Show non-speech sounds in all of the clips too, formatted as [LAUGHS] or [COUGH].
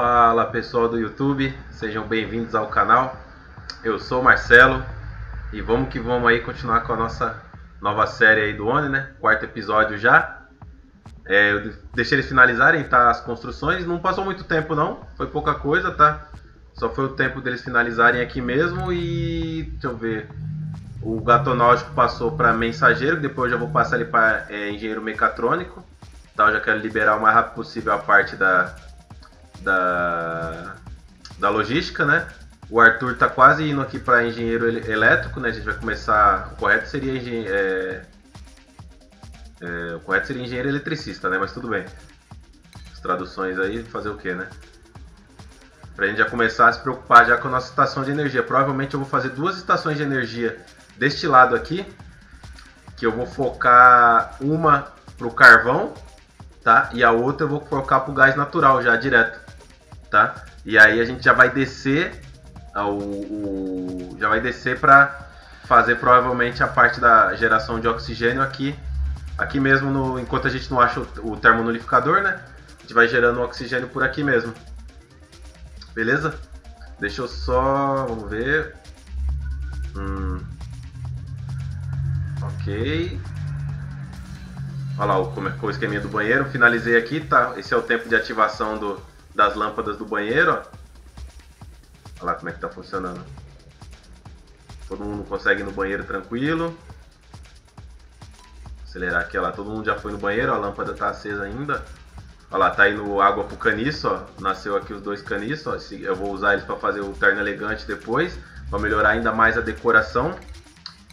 Fala pessoal do YouTube, sejam bem-vindos ao canal. Eu sou Marcelo e vamos que vamos aí continuar com a nossa nova série aí do Oni, né? Quarto episódio já. É, eu deixei eles finalizarem tá, as construções, não passou muito tempo não, foi pouca coisa, tá? Só foi o tempo deles finalizarem aqui mesmo e deixa eu ver. O gatonógico passou para mensageiro, depois eu já vou passar ele para é, engenheiro mecatrônico. Tá, eu já quero liberar o mais rápido possível a parte da, da, da logística, né? O Arthur tá quase indo aqui para engenheiro elétrico, né? A gente vai começar. O correto seria engenheiro. É, é, o correto seria engenheiro eletricista, né? Mas tudo bem. As traduções aí, fazer o que, né? Pra gente já começar a se preocupar já com a nossa estação de energia. Provavelmente eu vou fazer duas estações de energia deste lado aqui. Que eu vou focar uma pro carvão, tá? E a outra eu vou focar pro gás natural já direto, tá? E aí a gente já vai descer o, o já vai descer para fazer provavelmente a parte da geração de oxigênio aqui aqui mesmo no, enquanto a gente não acha o, o termonulificador, né? A gente vai gerando oxigênio por aqui mesmo. Beleza? Deixa eu só, vamos ver. Hum. Ok. Olha lá o, é, o esqueminha do banheiro. Finalizei aqui, tá? Esse é o tempo de ativação do, das lâmpadas do banheiro, ó. Olha lá como é que tá funcionando. Todo mundo consegue ir no banheiro tranquilo. Acelerar aqui, olha lá, todo mundo já foi no banheiro, a lâmpada tá acesa ainda. Olha lá, tá indo água pro caniço, ó. Nasceu aqui os dois caniços, ó. Eu vou usar eles para fazer o terno elegante depois, para melhorar ainda mais a decoração.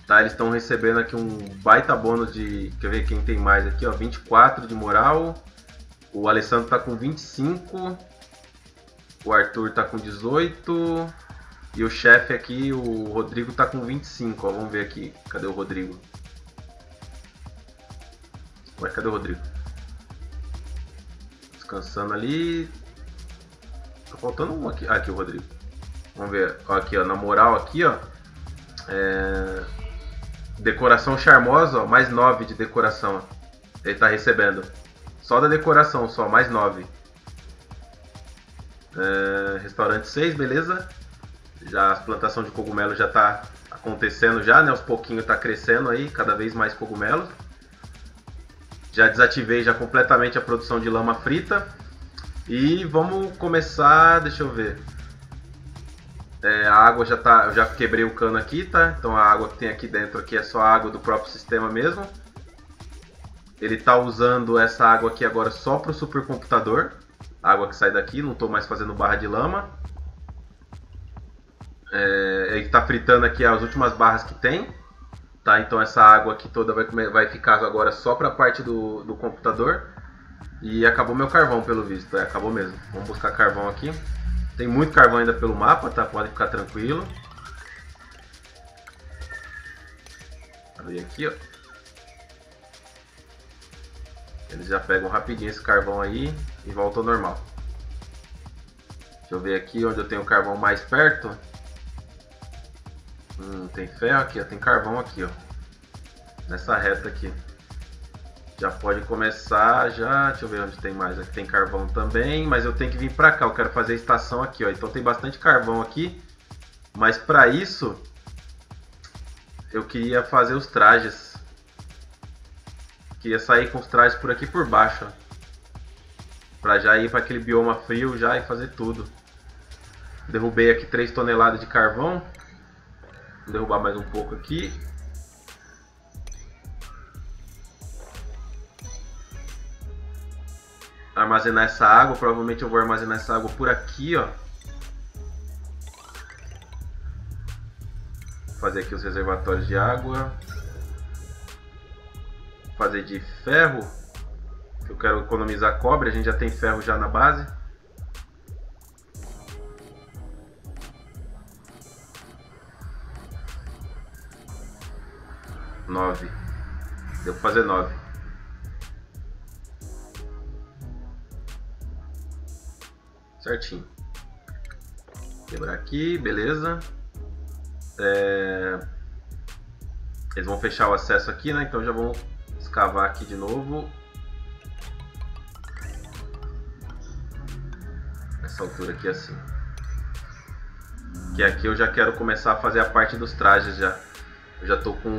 Tá, eles estão recebendo aqui um baita bônus de, quer ver quem tem mais aqui, ó, 24 de moral. O Alessandro tá com 25. O Arthur tá com 18. E o chefe aqui, o Rodrigo, tá com 25. Ó, vamos ver aqui. Cadê o Rodrigo? Ué, cadê o Rodrigo? Descansando ali. Tá faltando um aqui. Ah, aqui o Rodrigo. Vamos ver. Ó, aqui, ó. Na moral, aqui, ó. É... Decoração charmosa, ó. Mais 9 de decoração. Ele tá recebendo. Só da decoração, só. Mais 9. É, restaurante 6, beleza. Já a plantação de cogumelo já está acontecendo já, né? Aos pouquinhos está crescendo aí, cada vez mais cogumelos. Já desativei já completamente a produção de lama frita. E vamos começar, deixa eu ver. É, a água já tá, eu já quebrei o cano aqui, tá? Então a água que tem aqui dentro aqui é só água do próprio sistema mesmo. Ele está usando essa água aqui agora só para o supercomputador água que sai daqui, não estou mais fazendo barra de lama. É, ele está fritando aqui as últimas barras que tem. Tá? Então essa água aqui toda vai, vai ficar agora só para a parte do, do computador. E acabou meu carvão pelo visto, é, acabou mesmo. Vamos buscar carvão aqui. Tem muito carvão ainda pelo mapa, tá? Pode ficar tranquilo. Abrir aqui, ó. Eles já pegam rapidinho esse carvão aí e volta ao normal. Deixa eu ver aqui onde eu tenho carvão mais perto. Hum, tem ferro aqui, ó, tem carvão aqui, ó. Nessa reta aqui. Já pode começar, já. Deixa eu ver onde tem mais. Aqui tem carvão também, mas eu tenho que vir pra cá. Eu quero fazer a estação aqui, ó. Então tem bastante carvão aqui. Mas para isso, eu queria fazer os trajes. Queria sair com os trajes por aqui por baixo, ó. Pra já ir para aquele bioma frio já e fazer tudo. Derrubei aqui 3 toneladas de carvão. Vou derrubar mais um pouco aqui. Armazenar essa água. Provavelmente eu vou armazenar essa água por aqui, ó. Fazer aqui os reservatórios de água. Fazer de ferro. Eu quero economizar cobre, a gente já tem ferro já na base. Nove. Deu pra fazer nove. Certinho. Quebrar aqui, beleza. É... Eles vão fechar o acesso aqui, né? Então já vão escavar aqui de novo Essa altura aqui assim. Que aqui eu já quero começar a fazer a parte dos trajes já. Eu já tô com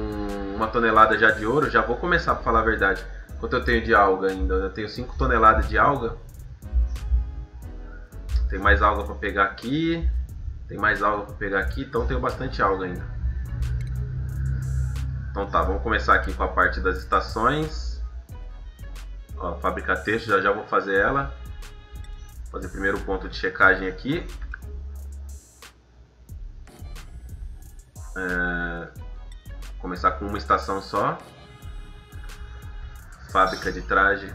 uma tonelada já de ouro, já vou começar pra falar a verdade. Quanto eu tenho de alga ainda? Eu tenho 5 toneladas de alga. Tem mais alga para pegar aqui. Tem mais alga para pegar aqui, então tenho bastante alga ainda. Então tá, vamos começar aqui com a parte das estações. Ó, fábrica texto, já já vou fazer ela. Fazer primeiro ponto de checagem aqui. É, começar com uma estação só. Fábrica de traje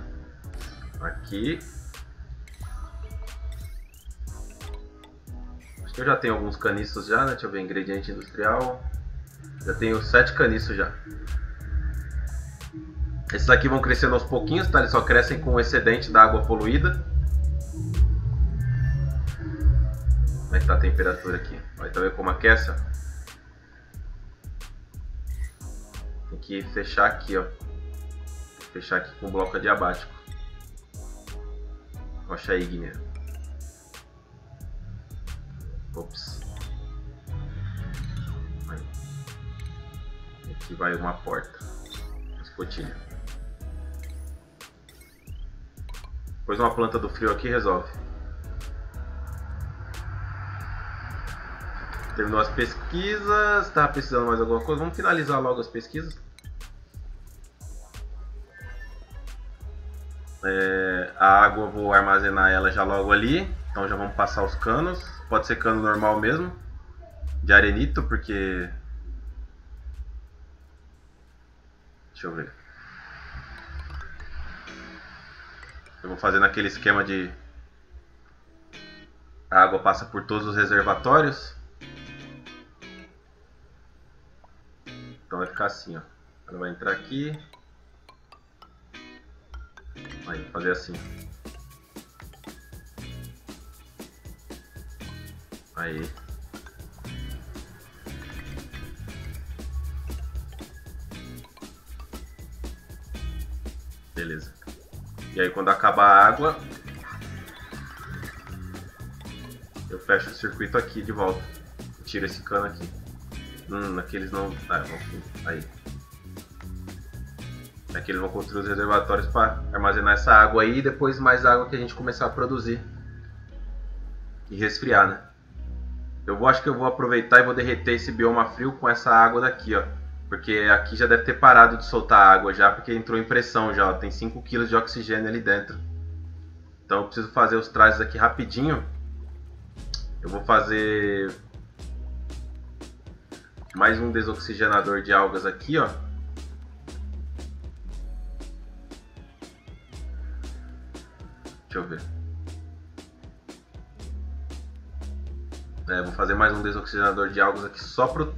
aqui. Acho que eu já tenho alguns caniços já, né? Deixa eu ver, ingrediente industrial. Já tenho sete caniços já. Esses aqui vão crescendo aos pouquinhos, tá? Eles só crescem com o excedente da água poluída. Como é que tá a temperatura aqui? Olha, tá vendo como aquece? Tem que fechar aqui, ó. Fechar aqui com bloco adiabático. Rocha ígnea. Ops. Aqui vai uma porta. Escotilha. Depois uma planta do frio aqui resolve. Terminou as pesquisas. Tá precisando mais alguma coisa? Vamos finalizar logo as pesquisas. É, a água vou armazenar ela já logo ali. Então já vamos passar os canos. Pode ser cano normal mesmo. De arenito, porque. Deixa eu ver. Eu vou fazer naquele esquema de. A água passa por todos os reservatórios. Então vai ficar assim, ó. Ela vai entrar aqui. Aí, fazer assim. Aí. Beleza. E aí quando acabar a água, eu fecho o circuito aqui de volta. Tiro esse cano aqui. Hum, aqueles não. Ah, aí. Aqui eles vão construir os reservatórios para armazenar essa água aí e depois mais água que a gente começar a produzir e resfriar, né? Eu vou, acho que eu vou aproveitar e vou derreter esse bioma frio com essa água daqui, ó. Porque aqui já deve ter parado de soltar água já, porque entrou em pressão já, ó. Tem 5 kg de oxigênio ali dentro. Então eu preciso fazer os trajes aqui rapidinho. Eu vou fazer mais um desoxigenador de algas aqui, ó. Deixa eu ver. É, vou fazer mais um desoxigenador de algas aqui só pro...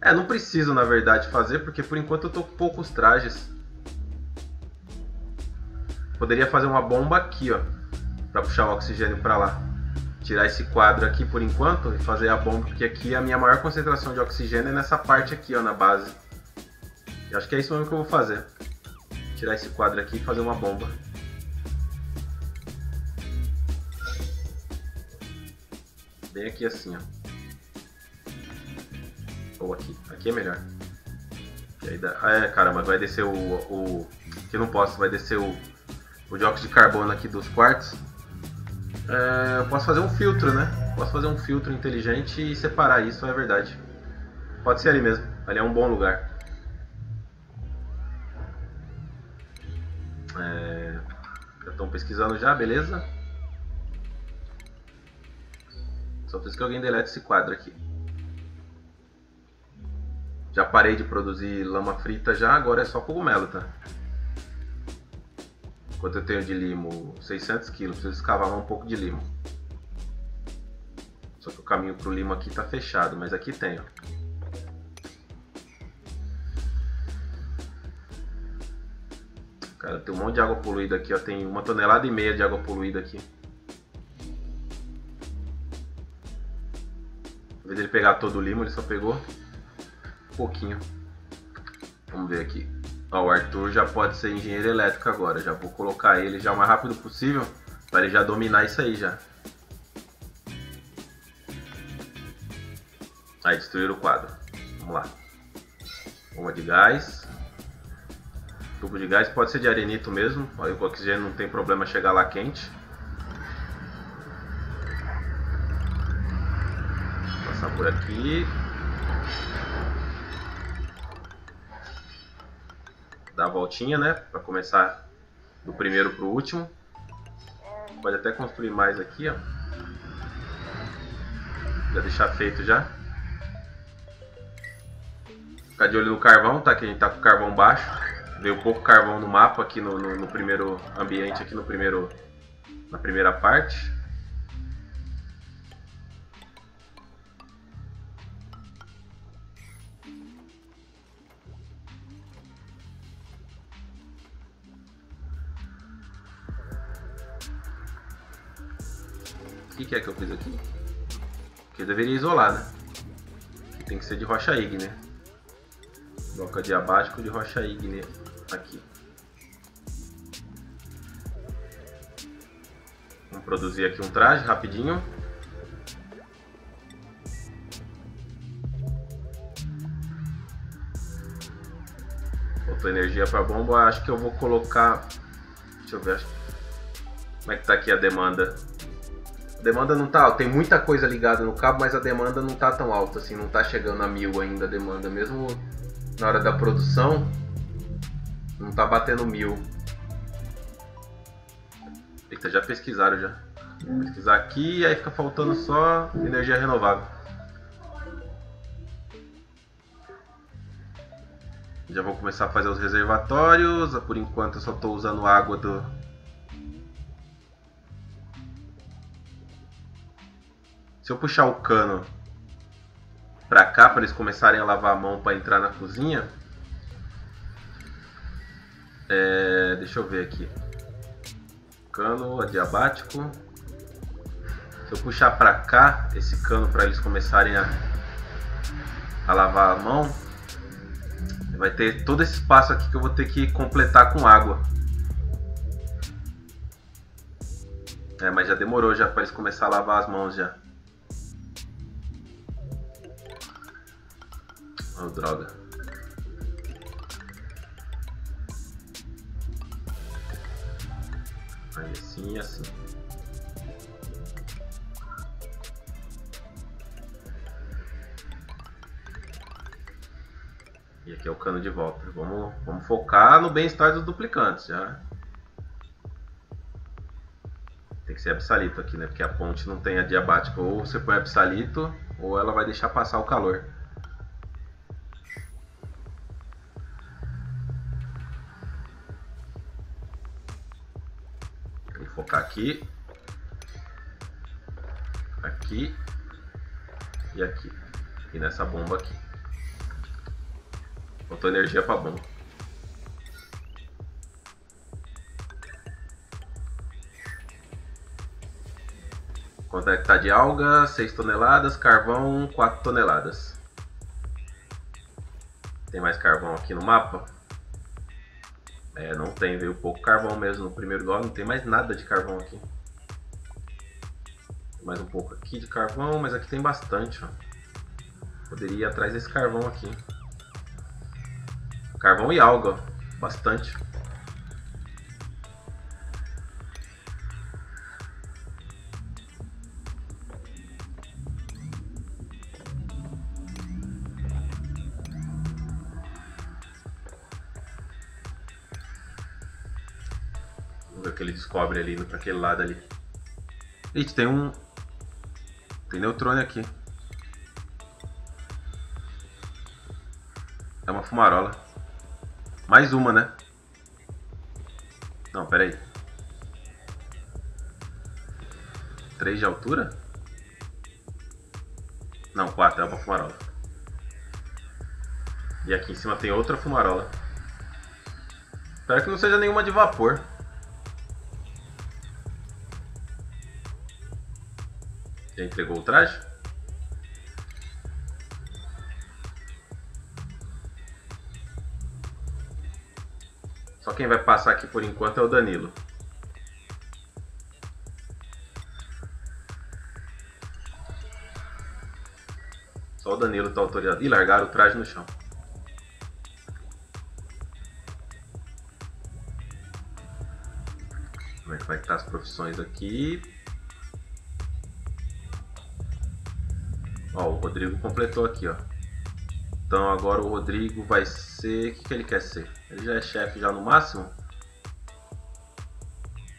É, não preciso na verdade fazer, porque por enquanto eu tô com poucos trajes. Poderia fazer uma bomba aqui, ó. Pra puxar o oxigênio pra lá. Tirar esse quadro aqui por enquanto e fazer a bomba, porque aqui a minha maior concentração de oxigênio é nessa parte aqui, ó, na base. Acho que é isso mesmo que eu vou fazer. Tirar esse quadro aqui e fazer uma bomba. Bem aqui assim, ó. Ou aqui. Aqui é melhor. aí dá... Ah, é, caramba, vai descer o... o... Que não posso, vai descer o... O dióxido de carbono aqui dos quartos. É, eu posso fazer um filtro, né? Posso fazer um filtro inteligente e separar isso, é verdade. Pode ser ali mesmo. Ali é um bom lugar. É... Já estão pesquisando já, beleza? Só preciso que alguém delete esse quadro aqui. Já parei de produzir lama frita já, agora é só cogumelo, tá? Quanto eu tenho de limo? 600 kg, preciso escavar um pouco de limo. Só que o caminho pro limo aqui tá fechado, mas aqui tem, ó. Cara, tem um monte de água poluída aqui, ó. Tem uma tonelada e meia de água poluída aqui. vez ele pegar todo o limo, ele só pegou um pouquinho. Vamos ver aqui. Ó, o Arthur já pode ser engenheiro elétrico agora. Já vou colocar ele já o mais rápido possível para ele já dominar isso aí já. Aí, destruir o quadro. Vamos lá. Uma de gás. Tubo de gás pode ser de arenito mesmo. Aí o oxigênio não tem problema chegar lá quente. Passar por aqui. Dar a voltinha, né? Para começar do primeiro pro último. Pode até construir mais aqui, ó. Já deixar feito já. Ficar de olho no carvão, tá? Que a gente tá com o carvão baixo. Veio pouco carvão no mapa aqui no, no, no primeiro ambiente, aqui no primeiro, na primeira parte. Que, que é que eu fiz aqui? Que deveria isolar, né? Tem que ser de rocha ígnea. Bloco diabático de rocha ígnea aqui. Vamos produzir aqui um traje rapidinho. Faltou energia para bomba. Acho que eu vou colocar. Deixa eu ver. Como é que tá aqui a demanda? Demanda não tá, tem muita coisa ligada no cabo, mas a demanda não tá tão alta assim, não tá chegando a mil ainda a demanda, mesmo na hora da produção, não tá batendo mil. Eita, já pesquisaram já. Vou pesquisar aqui e aí fica faltando só energia renovável. Já vou começar a fazer os reservatórios, por enquanto eu só estou usando água do, Se eu puxar o cano para cá para eles começarem a lavar a mão para entrar na cozinha, é, deixa eu ver aqui. Cano adiabático. Se eu puxar para cá esse cano para eles começarem a, a lavar a mão, vai ter todo esse espaço aqui que eu vou ter que completar com água. É, mas já demorou já para eles começar a lavar as mãos já. Oh, droga. Aí assim e assim. E aqui é o cano de volta. Vamos, vamos focar no bem-estar dos duplicantes já. Tem que ser absalito aqui, né? Porque a ponte não tem a diabática. Ou você põe absalito, ou ela vai deixar passar o calor. Focar aqui, aqui e aqui. E nessa bomba aqui. Faltou energia para bomba. Quanto é que tá de alga? 6 toneladas, carvão 4 toneladas. Tem mais carvão aqui no mapa? É, não tem, veio pouco carvão mesmo no primeiro gol, não tem mais nada de carvão aqui. Mais um pouco aqui de carvão, mas aqui tem bastante, ó. Poderia ir atrás desse carvão aqui. Carvão e alga, ó. Bastante. Descobre ali, pra aquele lado ali. Eita, tem um... Tem neutrônio aqui. É uma fumarola. Mais uma, né? Não, pera aí. 3 de altura? Não, 4, é uma fumarola. E aqui em cima tem outra fumarola. Espero que não seja nenhuma de vapor. Já entregou o traje? Só quem vai passar aqui por enquanto é o Danilo. Só o Danilo tá autorizado. Ih, largaram o traje no chão. Como é que vai estar as profissões aqui? Ó, o Rodrigo completou aqui, ó. Então agora o Rodrigo vai ser... O que, que ele quer ser? Ele já é chefe já no máximo?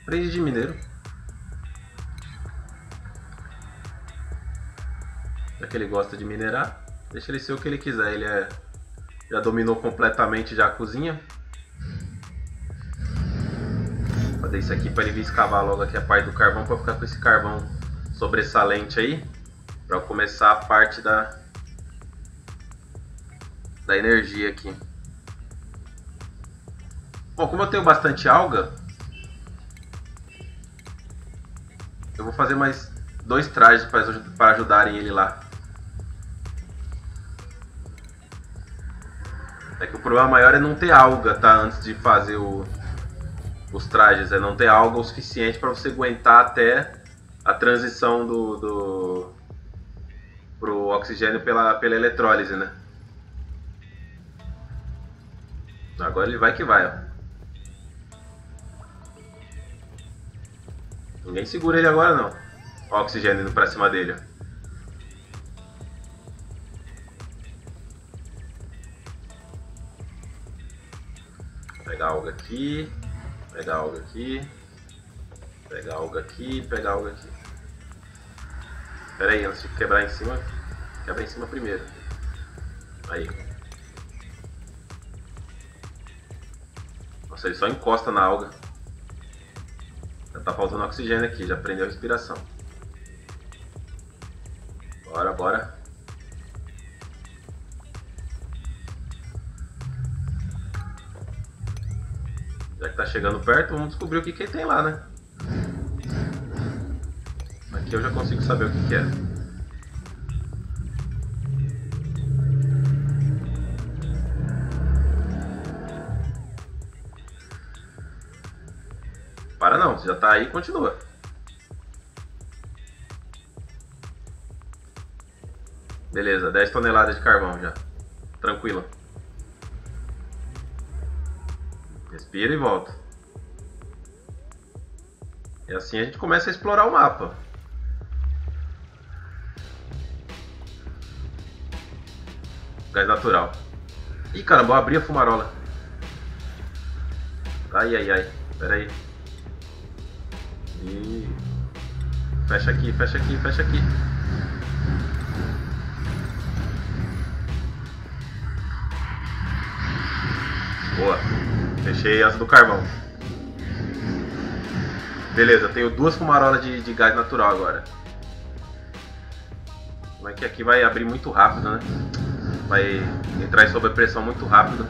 Prende de mineiro. Já que ele gosta de minerar, deixa ele ser o que ele quiser. Ele é... já dominou completamente já a cozinha. Vou fazer isso aqui para ele vir escavar logo aqui a parte do carvão para ficar com esse carvão sobressalente aí. Para começar a parte da, da energia aqui. Bom, como eu tenho bastante alga, eu vou fazer mais dois trajes para ajudarem ele lá. É que o problema maior é não ter alga, tá? Antes de fazer o, os trajes, é não ter alga o suficiente para você aguentar até a transição do, do oxigênio pela, pela eletrólise, né? Agora ele vai que vai, ó. Ninguém segura ele agora não. Ó, oxigênio indo pra cima dele, ó. Pegar algo aqui, pegar algo aqui, pegar algo aqui, pegar algo aqui. Pera aí, antes de quebrar em cima, quebra em cima primeiro. Aí. Nossa, ele só encosta na alga. Já tá faltando oxigênio aqui, já prendeu a respiração. Bora, bora. Já que tá chegando perto, vamos descobrir o que, que tem lá, né? Aqui eu já consigo saber o que, que é. Você já tá aí, continua. Beleza, 10 toneladas de carvão já. Tranquilo. Respira e volta. E assim a gente começa a explorar o mapa. Gás natural. Ih, caramba, eu abri a fumarola. Ai, ai, ai. Pera aí. Fecha aqui, fecha aqui, fecha aqui. Boa. Fechei as do carvão. Beleza, tenho duas fumarolas de, de gás natural agora. Como é que aqui vai abrir muito rápido, né? vai entrar sob pressão muito rápido.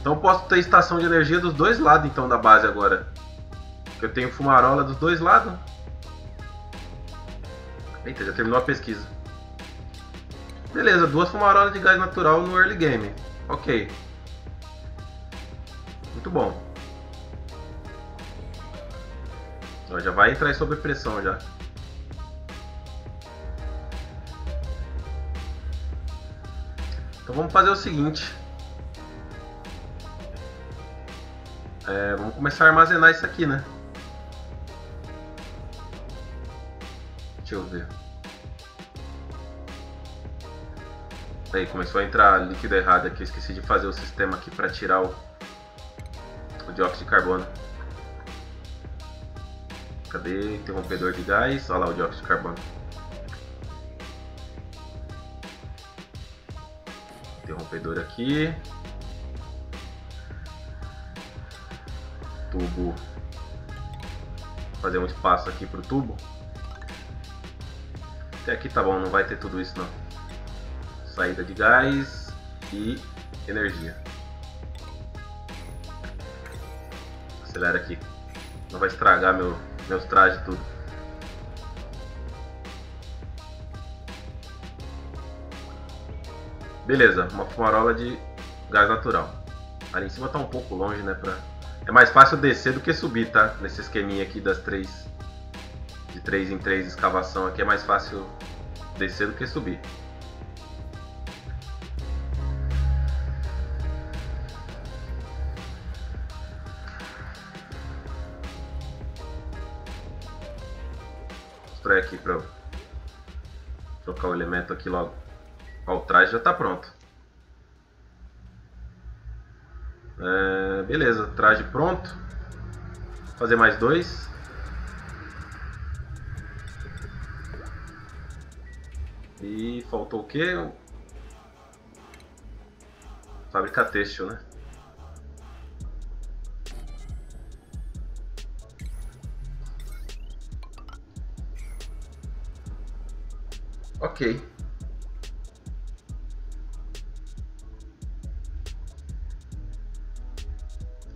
Então posso ter estação de energia dos dois lados então da base agora. Eu tenho fumarola dos dois lados. Eita, já terminou a pesquisa. Beleza, duas fumarolas de gás natural no early game. Ok. Muito bom. já vai entrar sob pressão já. Então vamos fazer o seguinte. É, vamos começar a armazenar isso aqui, né? Deixa eu ver. Aí, começou a entrar líquido errado aqui. esqueci de fazer o sistema aqui para tirar o, o dióxido de carbono. Cadê? Interrompedor de gás. Olha lá o dióxido de carbono. interrompedor aqui. Tubo. Vou fazer um espaço aqui pro tubo. Até aqui tá bom, não vai ter tudo isso não. Saída de gás e energia. Acelera aqui. Não vai estragar meu, meus trajes tudo. Beleza, uma fumarola de gás natural. Ali em cima tá um pouco longe, né? Pra... É mais fácil descer do que subir, tá? Nesse esqueminha aqui das três. De 3 em 3 escavação aqui é mais fácil descer do que subir. Constrói aqui para trocar o elemento aqui logo. Ó, o traje já está pronto. É, beleza, traje pronto. Vou fazer mais dois. E faltou o quê? Fábrica têxtil, né? Ok.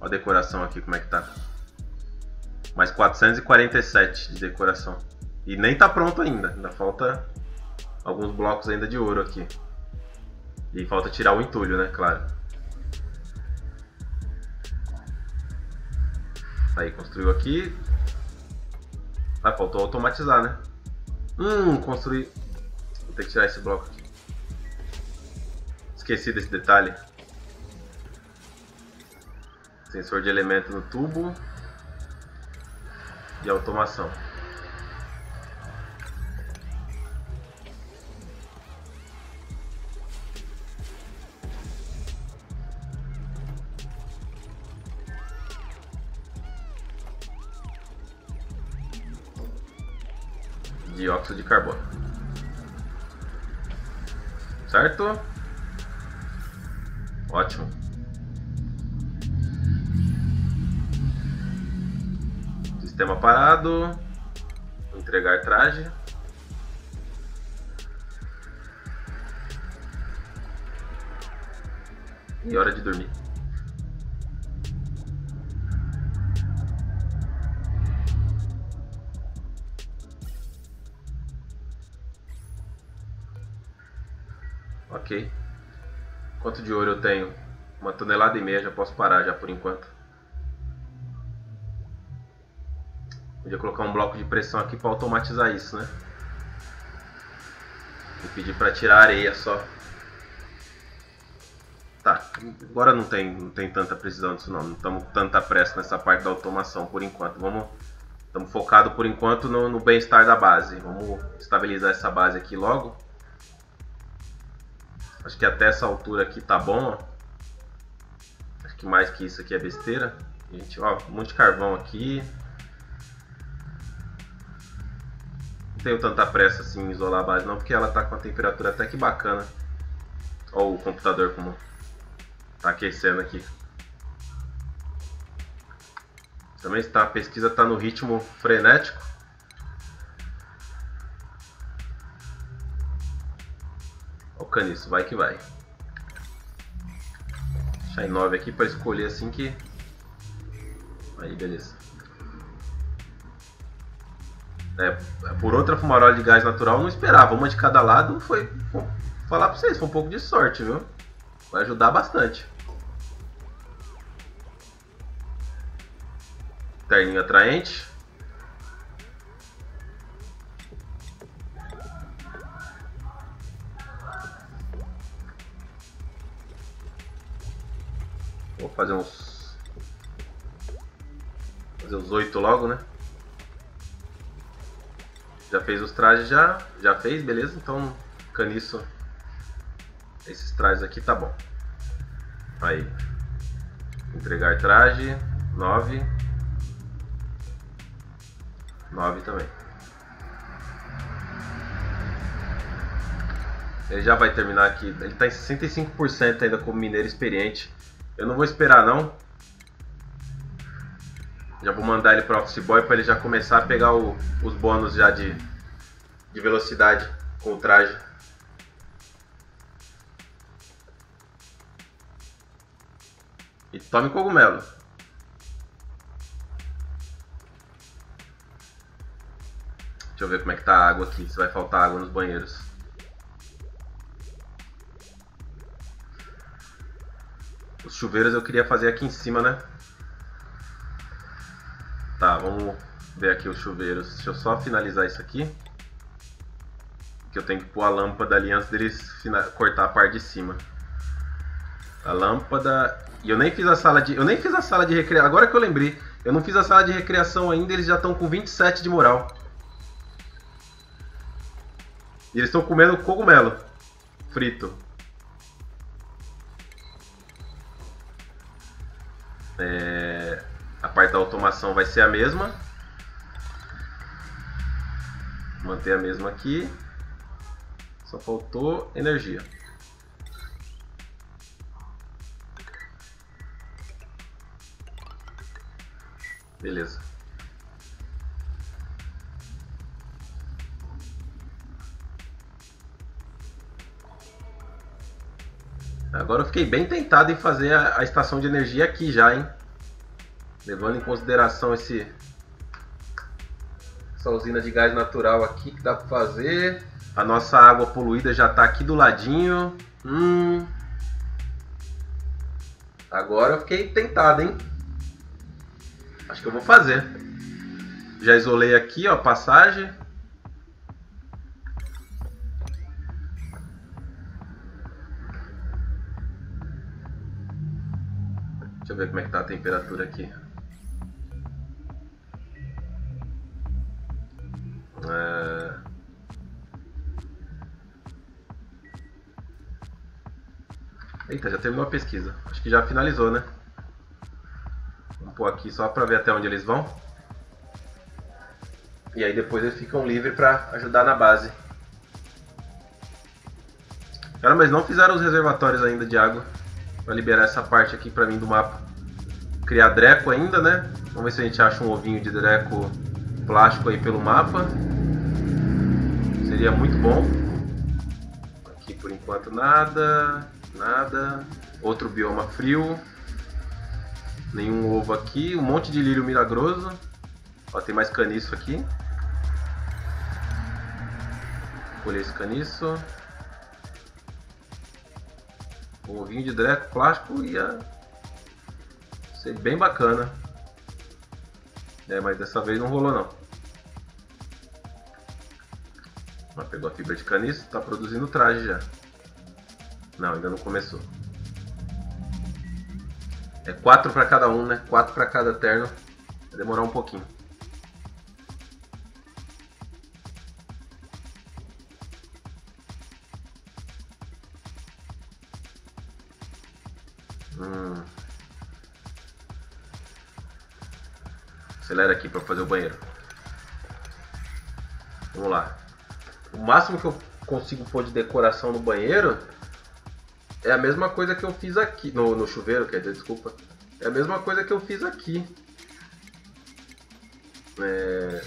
Olha a decoração aqui, como é que tá. Mais 447 de decoração. E nem tá pronto ainda. Ainda falta alguns blocos ainda de ouro aqui. E falta tirar o entulho, né? Claro. Aí, construiu aqui. Ah, faltou automatizar, né? Hum, construir... Vou ter que tirar esse bloco aqui. Esqueci desse detalhe. Sensor de elemento no tubo. E automação. Dióxido de carbono. Certo? Ótimo. Sistema parado. Entregar traje. E hora de dormir. Quanto de ouro eu tenho? Uma tonelada e meia, já posso parar já por enquanto. Podia colocar um bloco de pressão aqui para automatizar isso, né? E pedir para tirar areia só. Tá, agora não tem, não tem tanta precisão disso não. Não estamos tanta pressa nessa parte da automação por enquanto. Vamos, estamos focados por enquanto no, no bem-estar da base. Vamos estabilizar essa base aqui logo. Acho que até essa altura aqui tá bom, ó. Acho que mais que isso aqui é besteira. Gente, ó, um monte de carvão aqui. Não tenho tanta pressa assim em isolar a base não, porque ela tá com a temperatura até que bacana. Ó o computador como tá aquecendo aqui. Também está, a pesquisa está no ritmo frenético. Ó o caniço, vai que vai. Deixar em 9 aqui para escolher assim que... Aí, beleza. É, por outra fumarola de gás natural, não esperava. Uma de cada lado foi. Vou falar pra vocês, foi um pouco de sorte, viu? Vai ajudar bastante. Terninho atraente. Fazer uns. Fazer uns oito logo, né? Já fez os trajes já? Já fez, beleza? Então, caniço. Esses trajes aqui tá bom. Aí. Entregar traje. 9. 9 também. Ele já vai terminar aqui. Ele tá em 65% ainda como mineiro experiente. Eu não vou esperar não. Já vou mandar ele para Office Boy para ele já começar a pegar o, os bônus já de, de velocidade com o traje. E tome cogumelo. Deixa eu ver como é que tá a água aqui, se vai faltar água nos banheiros. Chuveiros eu queria fazer aqui em cima, né? Tá, vamos ver aqui os chuveiros. Deixa eu só finalizar isso aqui. Que eu tenho que pôr a lâmpada ali antes deles cortar a parte de cima. A lâmpada. E eu nem fiz a sala de. Eu nem fiz a sala de recreação. Agora que eu lembrei. Eu não fiz a sala de recreação ainda, eles já estão com 27 de moral. E eles estão comendo cogumelo frito. É, a parte da automação vai ser a mesma. Manter a mesma aqui. Só faltou energia. Beleza. Agora eu fiquei bem tentado em fazer a, a estação de energia aqui já, hein? Levando em consideração esse essa usina de gás natural aqui que dá para fazer. A nossa água poluída já está aqui do ladinho. Hum. Agora eu fiquei tentado, hein? Acho que eu vou fazer. Já isolei aqui, ó, a passagem. Ver como é que tá a temperatura aqui. É... Eita, já terminou a pesquisa. Acho que já finalizou, né? Vamos pôr aqui só para ver até onde eles vão. E aí depois eles ficam livres para ajudar na base. Cara, mas não fizeram os reservatórios ainda de água. Para liberar essa parte aqui para mim do mapa. Criar dreco ainda, né? Vamos ver se a gente acha um ovinho de dreco plástico aí pelo mapa. Seria muito bom. Aqui por enquanto nada. Nada. Outro bioma frio. Nenhum ovo aqui. Um monte de lírio milagroso. Ó, tem mais caniço aqui. Colher esse caniço. Um ovinho de dreco plástico ia ser bem bacana. É, mas dessa vez não rolou não. Mas pegou a fibra de caniço, está produzindo traje já. Não, ainda não começou. É quatro para cada um, né? Quatro para cada terno. Vai demorar um pouquinho. Hum. Acelera aqui para fazer o banheiro. Vamos lá. O máximo que eu consigo pôr de decoração no banheiro é a mesma coisa que eu fiz aqui. No, no chuveiro, quer dizer, desculpa. É a mesma coisa que eu fiz aqui. É...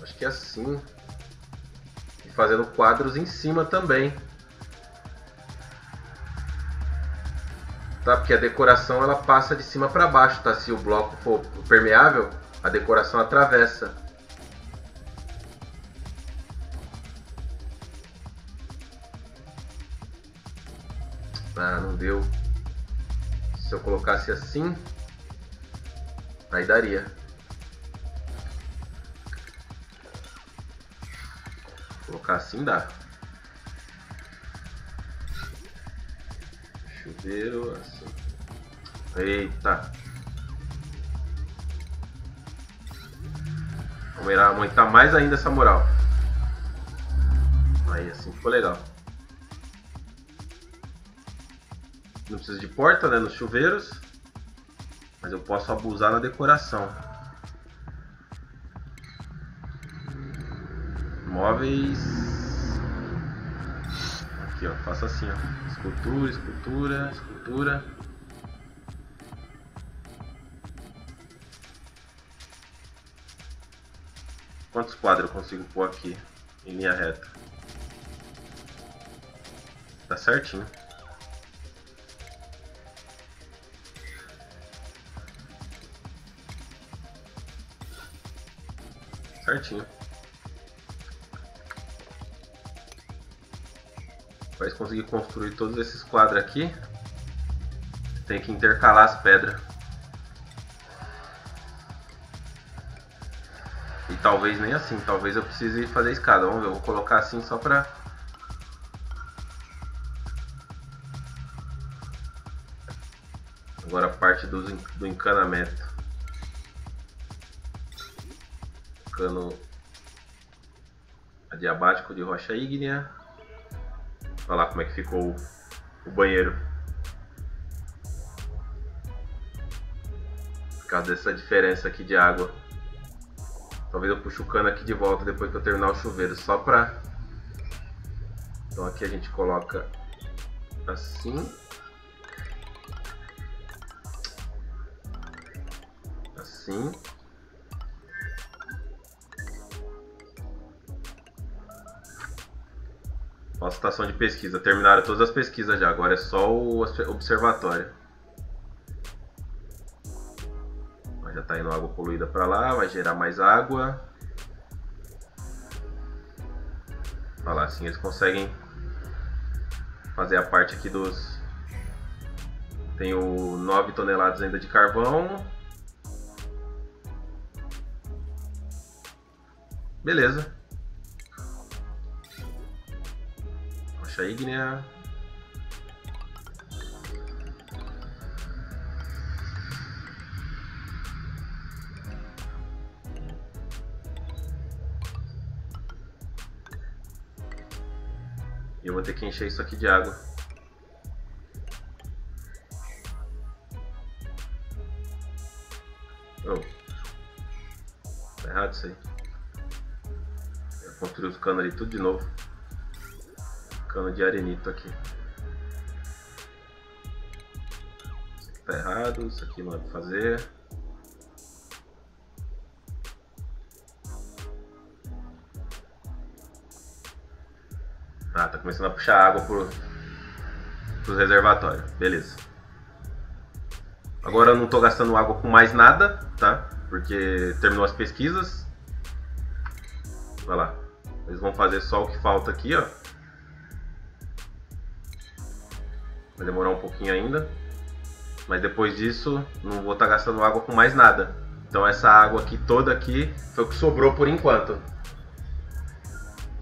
Acho que é assim. E fazendo quadros em cima também. Tá? Porque a decoração ela passa de cima para baixo, tá? Se o bloco for permeável, a decoração atravessa. Ah, não deu. Se eu colocasse assim, aí daria. Colocar assim dá. Chuveiro assim. Eita. Vamos aumentar mais ainda essa moral. Aí assim ficou legal. Não precisa de porta, né, nos chuveiros. Mas eu posso abusar na decoração. Móveis. Ó. Faço assim, ó. Escultura, escultura, escultura. Quantos quadros eu consigo pôr aqui em linha reta? Tá certinho. certinho. Para conseguir construir todos esses quadros aqui, tem que intercalar as pedras. E talvez nem assim, talvez eu precise fazer escada. Vamos ver, eu vou colocar assim só para Agora a parte do, do encanamento. Cano adiabático de rocha ígnea. Lá como é que ficou o, o banheiro. Por causa dessa diferença aqui de água. Talvez eu puxe o cano aqui de volta depois que eu terminar o chuveiro, só pra... Então aqui a gente coloca assim. Assim. Ó, estação de pesquisa. Terminaram todas as pesquisas já. Agora é só o observatório. Já está indo água poluída para lá. Vai gerar mais água. Olha lá, assim eles conseguem fazer a parte aqui dos... Tenho 9 toneladas ainda de carvão. Beleza. Rocha ígnea. E eu vou ter que encher isso aqui de água. Oh. Tá errado isso aí. Eu construí os canos ali tudo de novo cano de arenito aqui. Isso aqui tá errado, isso aqui não é pra fazer. Ah, tá começando a puxar água pro, pros reservatórios. Beleza. Agora eu não tô gastando água com mais nada, tá? Porque terminou as pesquisas. Olha lá. Eles vão fazer só o que falta aqui, ó. Vai demorar um pouquinho ainda. Mas depois disso, não vou estar tá gastando água com mais nada. Então essa água aqui toda aqui foi o que sobrou por enquanto.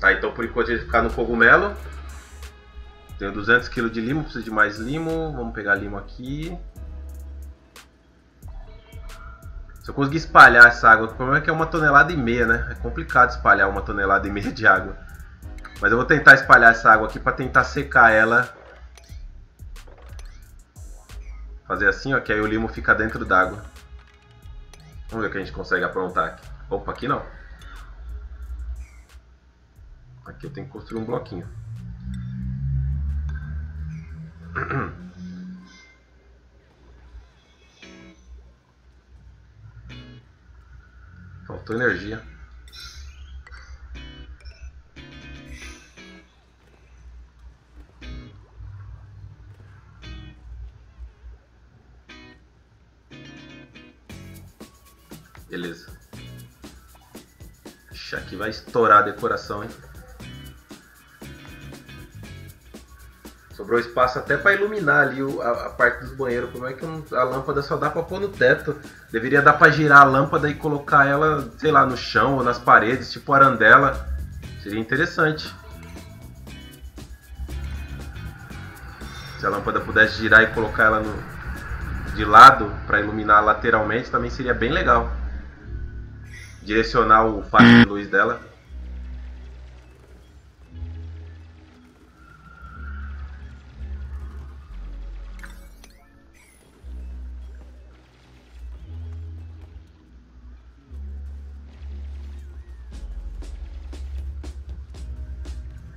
Tá, então por enquanto gente ficar no cogumelo. Tenho 200 kg de limo, preciso de mais limo. Vamos pegar limo aqui. Se eu conseguir espalhar essa água, o problema é que é uma tonelada e meia, né? É complicado espalhar uma tonelada e meia de água. Mas eu vou tentar espalhar essa água aqui para tentar secar ela Fazer assim, ó, que aí o limo fica dentro d'água. Vamos ver o que a gente consegue aprontar aqui. Opa, aqui não. Aqui eu tenho que construir um bloquinho. [CLEARS THROAT] Faltou energia. Vai estourar a decoração, hein? Sobrou espaço até para iluminar ali a, a, parte dos banheiros. Como é que a lâmpada só dá para pôr no teto? Deveria dar para girar a lâmpada e colocar ela, sei lá, no chão ou nas paredes, tipo arandela. Seria interessante. Se a lâmpada pudesse girar e colocar ela no, de lado para iluminar lateralmente, também seria bem legal direcionar o faixa de luz dela.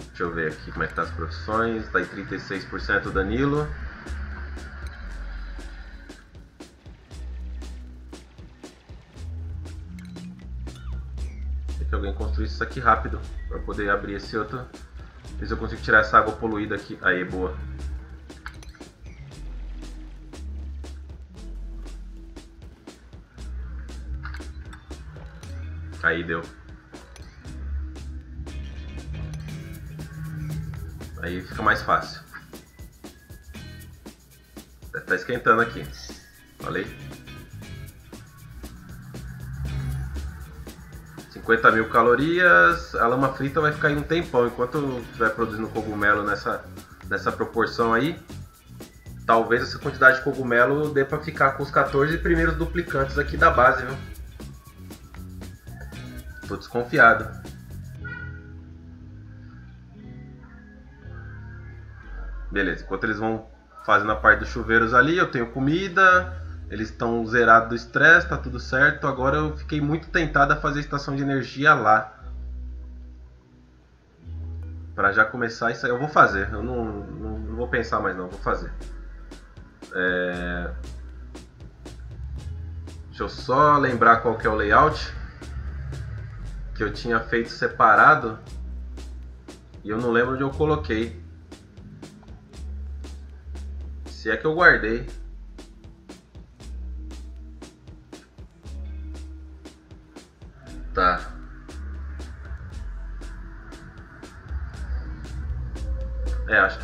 Deixa eu ver aqui como é que tá as profissões. Está em 36% Danilo. Alguém construísse isso aqui rápido para poder abrir esse outro. Ver se eu consigo tirar essa água poluída aqui. Aí, boa. Aí deu. Aí fica mais fácil. Tá esquentando aqui. Falei? 50 mil calorias, a lama frita vai ficar aí um tempão. Enquanto estiver produzindo cogumelo nessa, nessa proporção aí, talvez essa quantidade de cogumelo dê para ficar com os 14 primeiros duplicantes aqui da base, viu? Tô desconfiado. Beleza, enquanto eles vão fazendo a parte dos chuveiros ali, eu tenho comida, eles estão zerados do estresse, tá tudo certo. Agora eu fiquei muito tentado a fazer a estação de energia lá. Para já começar isso aí, eu vou fazer. Eu não, não, não vou pensar mais não, vou fazer. É... Deixa eu só lembrar qual que é o layout que eu tinha feito separado e eu não lembro onde eu coloquei. Se é que eu guardei.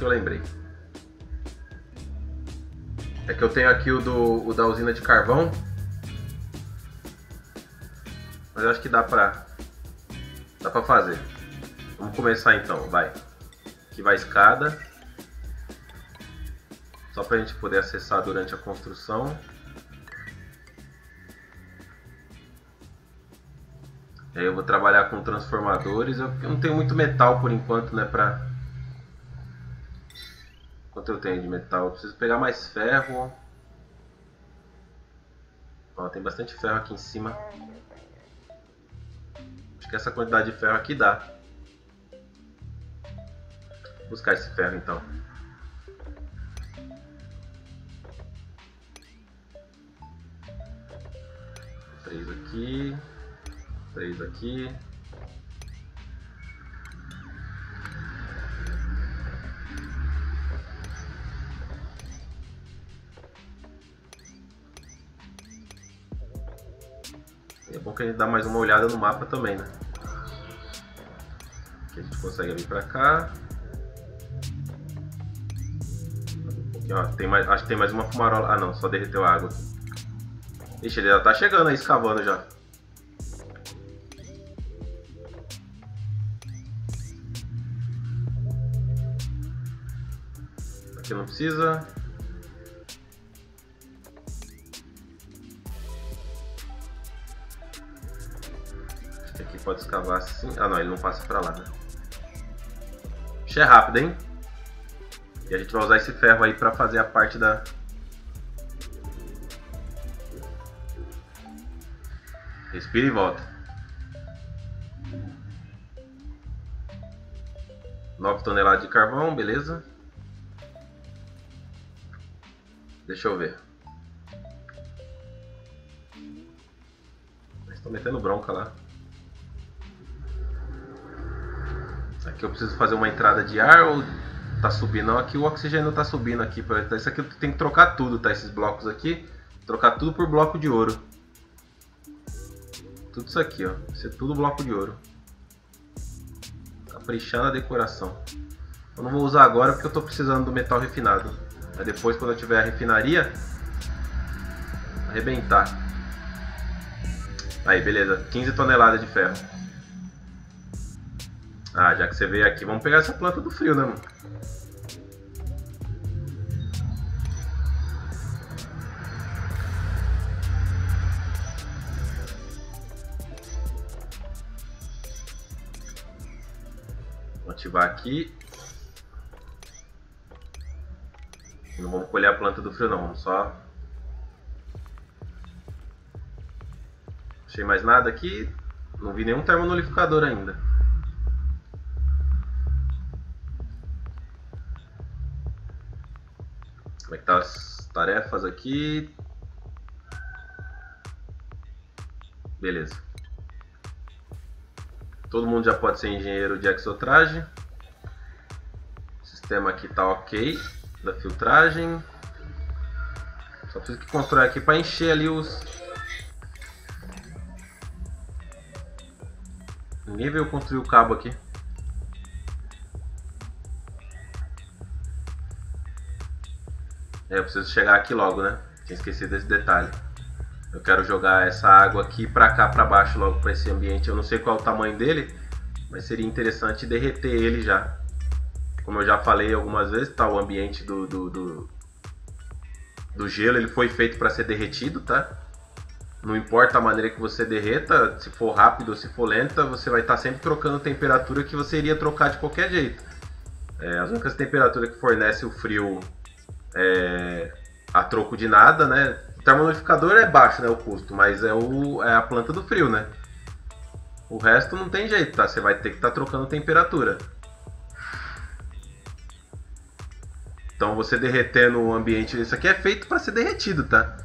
Eu lembrei. É que eu tenho aqui o, do, o da usina de carvão. Mas eu acho que dá pra Dá pra fazer. Vamos começar então, vai. Aqui vai a escada. Só pra gente poder acessar durante a construção. E aí eu vou trabalhar com transformadores. Eu não tenho muito metal por enquanto, né? Pra... Quanto eu tenho de metal? Eu preciso pegar mais ferro. Ó, tem bastante ferro aqui em cima que essa quantidade de ferro aqui dá. Vou buscar esse ferro então. Três aqui. Três aqui. Bom que a gente dá mais uma olhada no mapa também, né? Aqui a gente consegue vir pra cá. Aqui, ó, tem mais, acho que tem mais uma fumarola. Ah não, só derreteu a água. Ixi, ele já tá chegando aí, escavando já. Aqui não precisa. Pode escavar assim. Ah não, ele não passa pra lá, né? Isso é rápido, hein? E a gente vai usar esse ferro aí para fazer a parte da... Respira e volta. 9 toneladas de carvão, beleza. Deixa eu ver. Estão metendo bronca lá. Aqui eu preciso fazer uma entrada de ar ou tá subindo? Não, aqui o oxigênio tá subindo aqui. Isso aqui tem que trocar tudo, tá? Esses blocos aqui. Trocar tudo por bloco de ouro. Tudo isso aqui, ó. Isso é tudo bloco de ouro. Caprichando a decoração. Eu não vou usar agora porque eu tô precisando do metal refinado. Aí depois, quando eu tiver a refinaria, arrebentar. Aí, beleza. 15 toneladas de ferro. Ah, já que você veio aqui, vamos pegar essa planta do frio, né, mano? Vou ativar aqui. Não vamos colher a planta do frio não, vamos só... Achei mais nada aqui. Não vi nenhum termonolificador ainda. Como é que tá as tarefas aqui? Beleza. Todo mundo já pode ser engenheiro de exotragem. O sistema aqui tá ok da filtragem. Só preciso que construir aqui para encher ali os. Ninguém veio construir o cabo aqui. É, eu preciso chegar aqui logo, né? Tinha esquecido esse detalhe. Eu quero jogar essa água aqui para cá, para baixo, logo para esse ambiente. Eu não sei qual é o tamanho dele, mas seria interessante derreter ele já. Como eu já falei algumas vezes, tá o ambiente do, do, do, do gelo, ele foi feito para ser derretido, tá? Não importa a maneira que você derreta, se for rápido ou se for lenta, você vai estar tá sempre trocando temperatura que você iria trocar de qualquer jeito. É, as únicas temperaturas que fornece o frio é, a troco de nada, né? O termonificador é baixo, né, o custo, mas é, o, é a planta do frio, né? O resto não tem jeito, tá? Você vai ter que estar tá trocando temperatura. Então você derretendo o ambiente, isso aqui é feito para ser derretido, tá?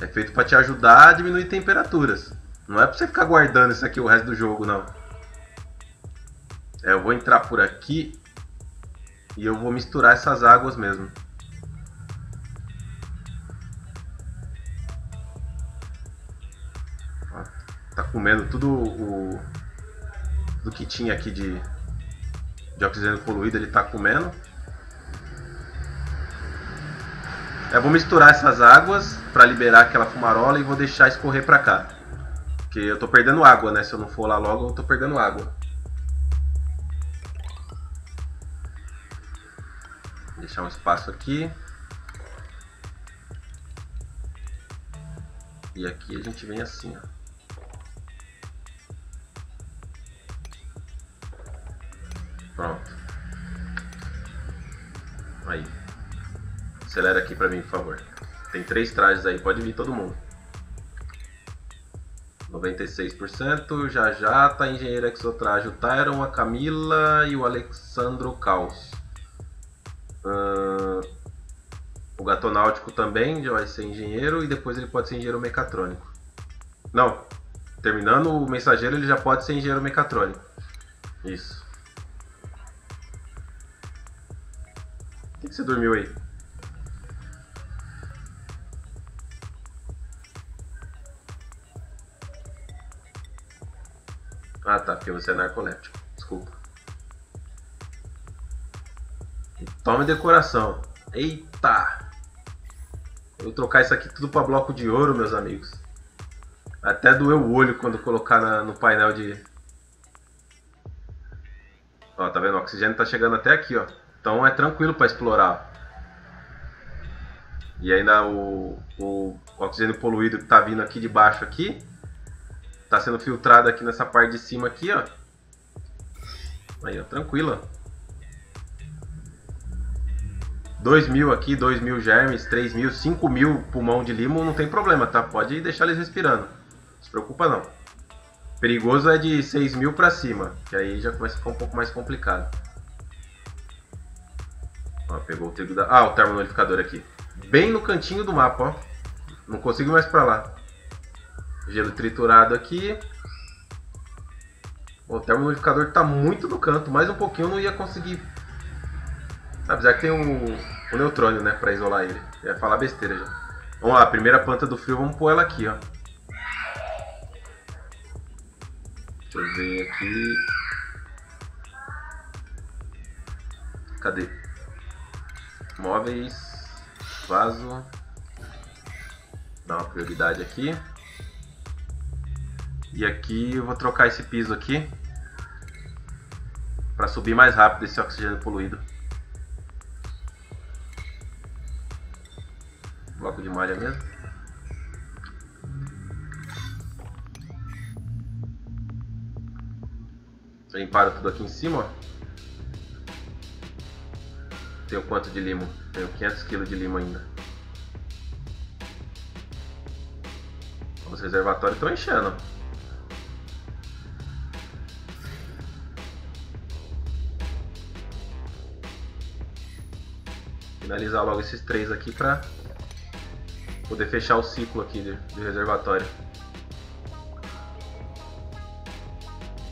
É feito para te ajudar a diminuir temperaturas. Não é para você ficar guardando isso aqui o resto do jogo, não. É, eu vou entrar por aqui e eu vou misturar essas águas mesmo. Comendo tudo o do que tinha aqui de, de oxigênio poluído, ele tá comendo. Eu vou misturar essas águas para liberar aquela fumarola e vou deixar escorrer para cá. Porque eu tô perdendo água, né? Se eu não for lá logo, eu tô perdendo água. Vou deixar um espaço aqui. E aqui a gente vem assim, ó. Pronto. Aí. Acelera aqui pra mim, por favor. Tem três trajes aí, pode vir todo mundo. 96%, já já tá engenheiro exotraje o Tyron, a Camila e o Alexandro Caos. Uh, o Gatonáutico também já vai ser engenheiro e depois ele pode ser engenheiro mecatrônico. Não, terminando o mensageiro ele já pode ser engenheiro mecatrônico. Isso. Você dormiu aí? Ah tá, porque você é narcoléptico. Desculpa. Tome decoração. Eita! Vou trocar isso aqui tudo para bloco de ouro, meus amigos. Até doeu o olho quando colocar na, no painel de... Ó, tá vendo? O oxigênio tá chegando até aqui, ó. Então é tranquilo para explorar. E ainda o, o oxigênio poluído que tá vindo aqui de baixo aqui Tá sendo filtrado aqui nessa parte de cima aqui, ó. Aí, ó, tranquila. 2 mil aqui, 2 mil germes, 3 mil, 5 mil pulmão de limo, não tem problema, tá? Pode deixar eles respirando. Não se preocupa não. Perigoso é de 6 mil pra cima, que aí já começa a ficar um pouco mais complicado. Ó, pegou o trigo da... Ah, o termonolificador aqui. Bem no cantinho do mapa, ó. Não consigo mais pra lá. Gelo triturado aqui. O termomodificador está muito no canto. Mais um pouquinho eu não ia conseguir. Apesar que tem o, o neutrônio, né? Para isolar ele. Ia falar besteira já. Vamos lá, a primeira planta do frio, vamos pôr ela aqui, ó. Deixa eu ver aqui. Cadê? Móveis. Vaso. Dá uma prioridade aqui. E aqui eu vou trocar esse piso aqui para subir mais rápido esse oxigênio poluído. Bloco de malha mesmo. Limparam tudo aqui em cima, ó. Tenho quanto de limo? Tenho 500 kg de limo ainda. Os reservatórios estão enchendo. finalizar logo esses três aqui para poder fechar o ciclo aqui de, de reservatório.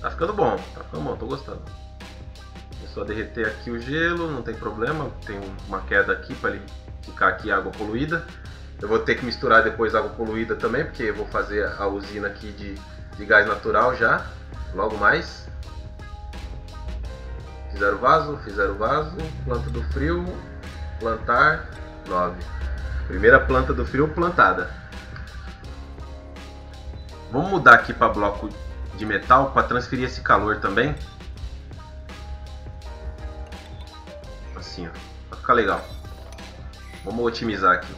Tá ficando bom, tá ficando bom, tô gostando. É só derreter aqui o gelo, não tem problema, tem uma queda aqui para ele ficar aqui água poluída. Eu vou ter que misturar depois água poluída também, porque eu vou fazer a usina aqui de, de gás natural já, logo mais. Fizeram vaso, fizeram vaso, planta do frio, plantar 9. Primeira planta do frio plantada. Vamos mudar aqui para bloco de metal para transferir esse calor também. Assim, ó. Vai ficar legal. Vamos otimizar aqui.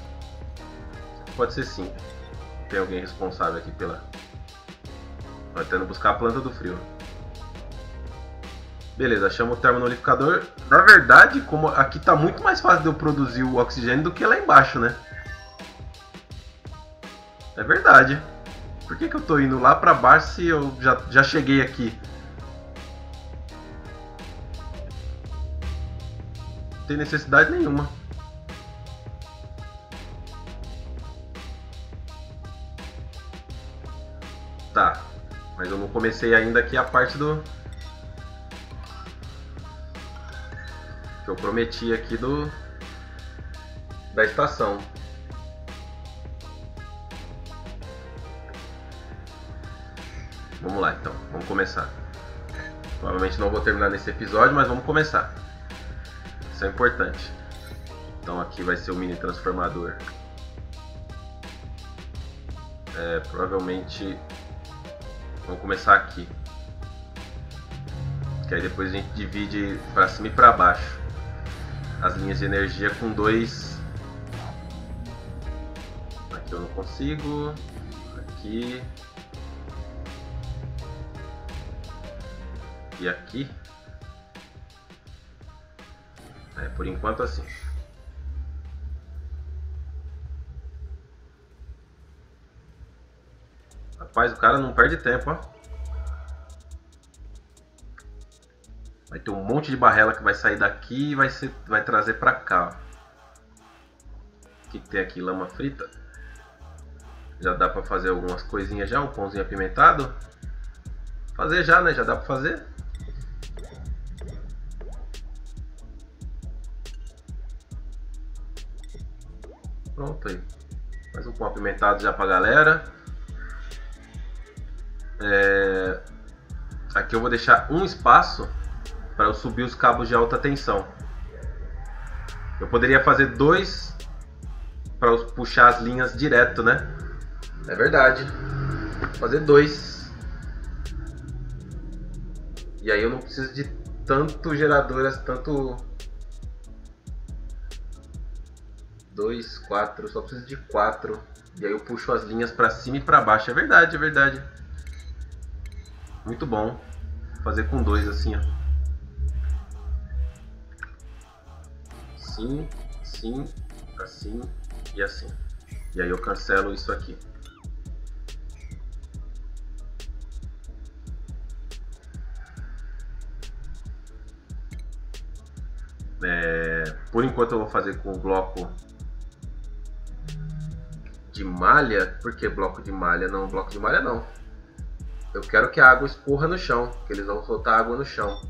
Pode ser sim. Tem alguém responsável aqui pela... Vai tendo buscar a planta do frio. Beleza, chama o termonolificador. Na verdade, como aqui tá muito mais fácil de eu produzir o oxigênio do que lá embaixo, né? É verdade. Por que, que eu tô indo lá pra baixo se eu já, já cheguei aqui? Tem necessidade nenhuma. Tá. Mas eu não comecei ainda aqui a parte do... Que eu prometi aqui do... Da estação. Vamos lá então, vamos começar. Provavelmente não vou terminar nesse episódio, mas vamos começar. Isso é importante. Então aqui vai ser o mini transformador. É, provavelmente vamos começar aqui. Que aí depois a gente divide para cima e para baixo as linhas de energia com dois. Aqui eu não consigo. Aqui E aqui. Por enquanto assim. Rapaz, o cara não perde tempo, ó. Vai ter um monte de barrela que vai sair daqui e vai, vai trazer pra cá. O que, que tem aqui? Lama frita. Já dá pra fazer algumas coisinhas já, um pãozinho apimentado. Fazer já, né? Já dá pra fazer. Pronto aí. Mais um pão apimentado já pra galera. É... Aqui eu vou deixar um espaço para eu subir os cabos de alta tensão. Eu poderia fazer dois para puxar as linhas direto, né? É verdade. Vou fazer dois. E aí eu não preciso de tanto geradoras, tanto 2, 4, só preciso de 4. E aí eu puxo as linhas para cima e para baixo. É verdade, é verdade. Muito bom. Fazer com dois assim, ó. Assim, assim, assim e assim. E aí eu cancelo isso aqui. É, por enquanto eu vou fazer com o bloco de malha, por que bloco de malha? Não, bloco de malha não. Eu quero que a água escorra no chão, que eles vão soltar água no chão.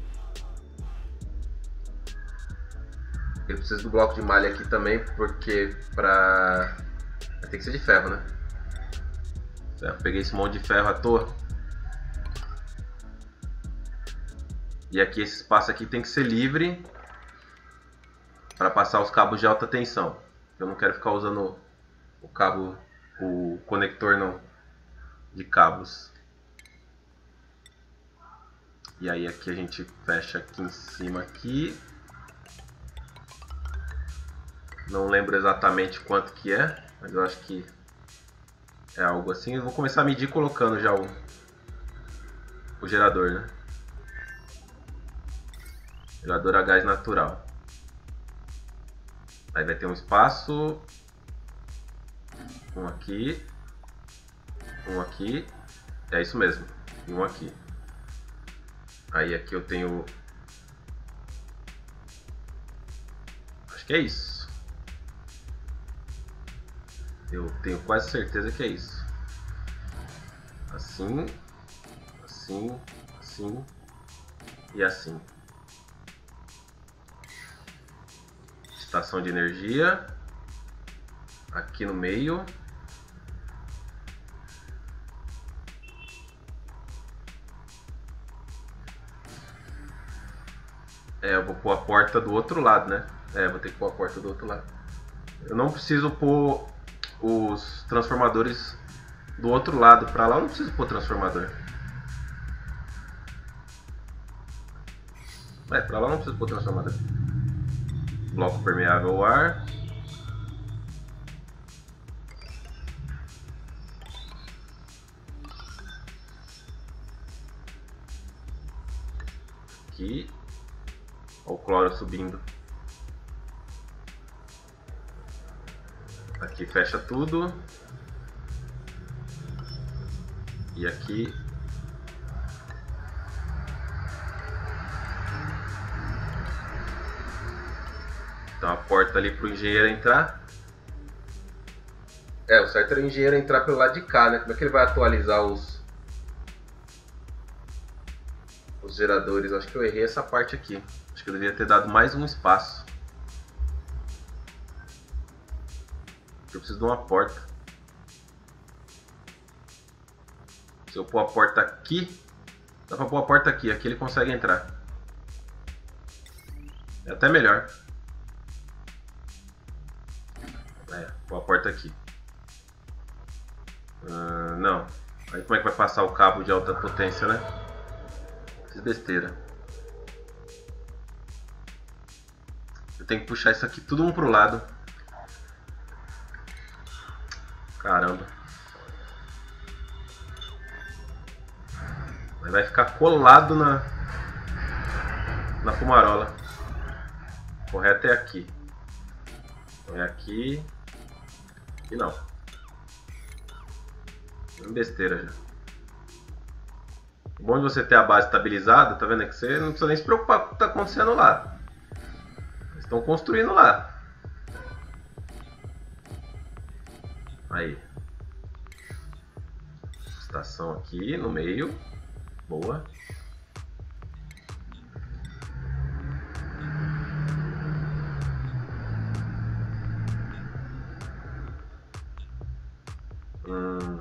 Eu preciso do bloco de malha aqui também, porque pra... Tem que ser de ferro, né? Peguei esse monte de ferro à toa. E aqui esse espaço aqui tem que ser livre para passar os cabos de alta tensão. Eu não quero ficar usando o cabo, o conector não, de cabos. E aí aqui a gente fecha aqui em cima aqui. Não lembro exatamente quanto que é, mas eu acho que é algo assim. Eu vou começar a medir colocando já o, o gerador, né? Gerador a gás natural. Aí vai ter um espaço um aqui. Um aqui. É isso mesmo. E um aqui. Aí aqui eu tenho... Acho que é isso. Eu tenho quase certeza que é isso. Assim, assim, assim e assim. Estação de energia. Aqui no meio. É, eu vou pôr a porta do outro lado, né? É, vou ter que pôr a porta do outro lado. Eu não preciso pôr os transformadores do outro lado para lá, eu não preciso pôr transformador. É, pra lá não preciso pôr transformador. Bloco permeável ao ar. Aqui. Olha o cloro subindo. Aqui fecha tudo. E aqui Então a porta ali pro engenheiro entrar. É, o certo era o engenheiro entrar pelo lado de cá, né? Como é que ele vai atualizar os os geradores? Acho que eu errei essa parte aqui. Que eu devia ter dado mais um espaço. Eu preciso de uma porta. Se eu pôr a porta aqui, dá pra pôr a porta aqui, aqui ele consegue entrar. É até melhor. É, pôr a porta aqui. Uh, não. Aí como é que vai passar o cabo de alta potência, né? Fiz besteira. Tenho que puxar isso aqui tudo um pro lado. Caramba. Vai ficar colado na na fumarola. Correto é aqui. É aqui. E não. É besteira já. O bom de você ter a base estabilizada, tá vendo? É que você não precisa nem se preocupar com o que está acontecendo lá. Estão construindo lá. Aí. Estação aqui no meio. Boa. Hum,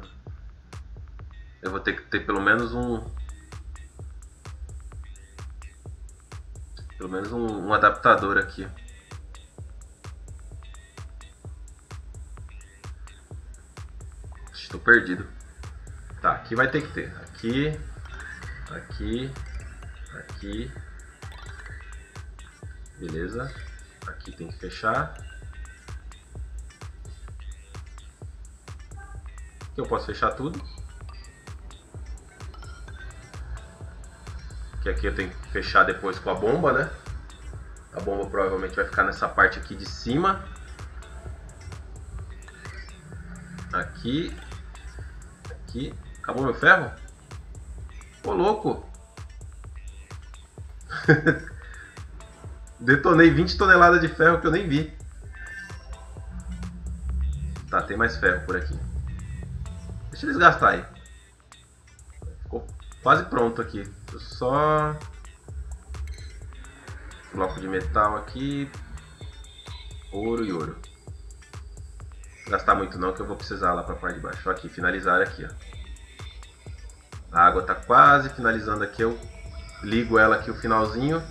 eu vou ter que ter pelo menos um. Pelo menos um, um adaptador aqui. Estou perdido. Tá, aqui vai ter que ter. Aqui, aqui, aqui. Beleza. Aqui tem que fechar. Aqui eu posso fechar tudo. Que aqui eu tenho que fechar depois com a bomba, né? A bomba provavelmente vai ficar nessa parte aqui de cima. Aqui aqui. Acabou meu ferro? Ô louco! [LAUGHS] Detonei 20 toneladas de ferro que eu nem vi. Tá, tem mais ferro por aqui. Deixa eles gastar aí. Ficou quase pronto aqui. Só... Bloco de metal aqui. Ouro e ouro gastar muito não, que eu vou precisar lá para a parte de baixo. Aqui, finalizar aqui, ó. A água está quase finalizando aqui, eu ligo ela aqui o finalzinho.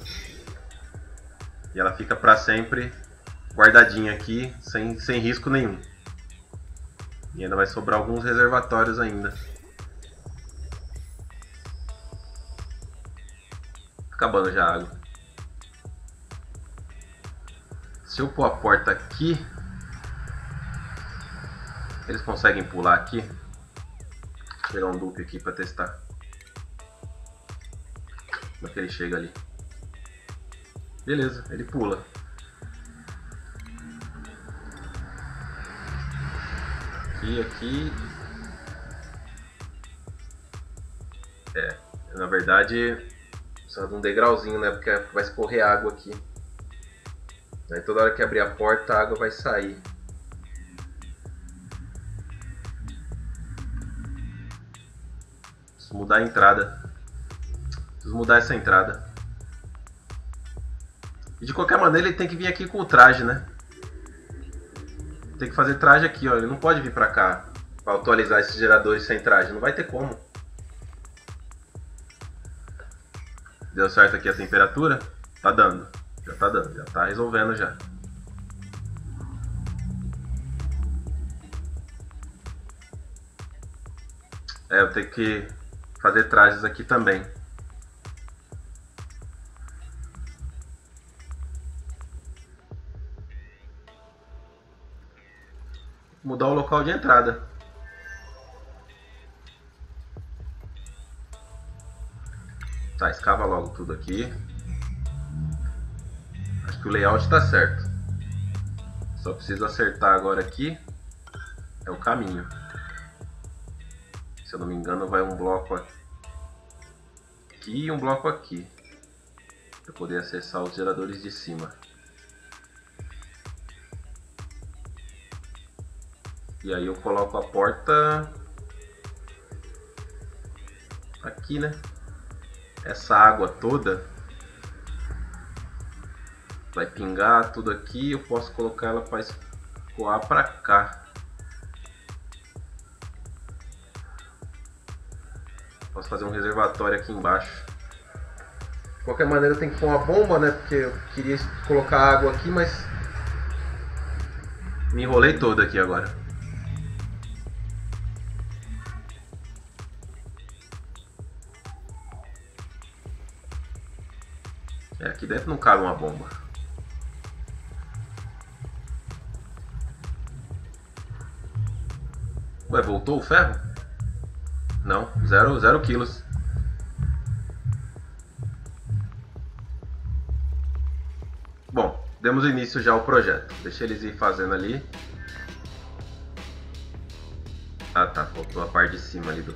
E ela fica para sempre guardadinha aqui, sem, sem risco nenhum. E ainda vai sobrar alguns reservatórios ainda. Acabando já a água. Se eu pôr a porta aqui, eles conseguem pular aqui? Vou pegar um dupe aqui para testar. Como é que ele chega ali? Beleza, ele pula. Aqui, aqui. É, na verdade, precisa de um degrauzinho, né? Porque vai escorrer água aqui. Aí toda hora que abrir a porta, a água vai sair. Preciso mudar a entrada. Preciso mudar essa entrada. E de qualquer maneira ele tem que vir aqui com o traje, né? Tem que fazer traje aqui, ó. Ele não pode vir pra cá pra atualizar esses geradores sem traje. Não vai ter como. Deu certo aqui a temperatura? Tá dando. Já tá dando. Já tá resolvendo já. É, eu tenho que fazer trajes aqui também. Mudar o local de entrada. Tá, escava logo tudo aqui. Acho que o layout está certo. Só preciso acertar agora aqui. É o caminho. Se eu não me engano, vai um bloco aqui e um bloco aqui. Para poder acessar os geradores de cima. E aí eu coloco a porta aqui, né? Essa água toda. Vai pingar tudo aqui eu posso colocar ela para escoar para cá. Posso fazer um reservatório aqui embaixo. De qualquer maneira eu tenho que pôr uma bomba né? Porque eu queria colocar água aqui mas me enrolei todo aqui agora Dentro não cabe uma bomba. Ué, voltou o ferro? Não, zero, zero quilos. Bom, demos início já ao projeto. Deixa eles ir fazendo ali. Ah tá, faltou a parte de cima ali do...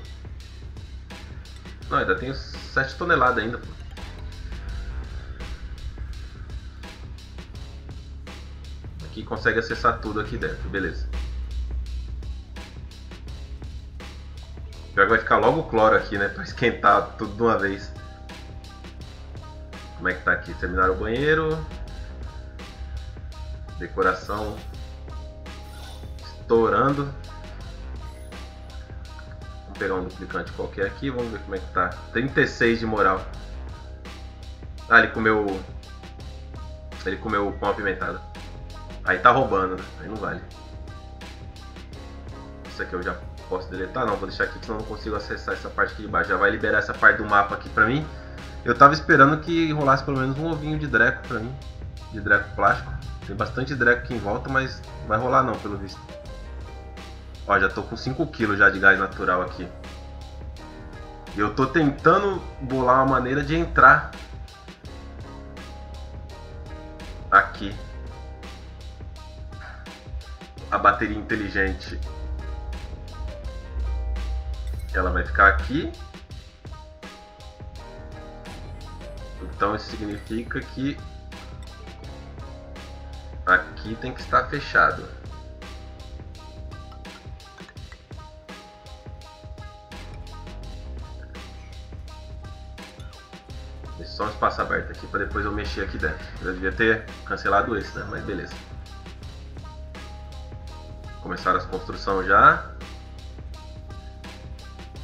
Não, ainda tenho 7 toneladas ainda, pô. Consegue acessar tudo aqui dentro, beleza. Que vai ficar logo o cloro aqui, né? Pra [LAUGHS] esquentar tudo de uma vez. Como é que tá aqui? Terminaram o banheiro. Decoração estourando. Vamos pegar um duplicante qualquer aqui, vamos ver como é que tá. 36 de moral. Ah, ele comeu. Ele comeu pão apimentado. Aí tá roubando, né? Aí não vale. Isso aqui eu já posso deletar? Não, vou deixar aqui senão não consigo acessar essa parte aqui de baixo. Já vai liberar essa parte do mapa aqui pra mim. Eu tava esperando que rolasse pelo menos um ovinho de dreco pra mim. De dreco plástico. Tem bastante dreco aqui em volta, mas não vai rolar não, pelo visto. Ó, já tô com 5 kg já de gás natural aqui. E eu tô tentando bolar uma maneira de entrar a bateria inteligente ela vai ficar aqui. Então isso significa que aqui tem que estar fechado. Deixa só um espaço aberto aqui para depois eu mexer aqui dentro. Eu devia ter cancelado esse, né? Mas beleza. Começaram as construções já.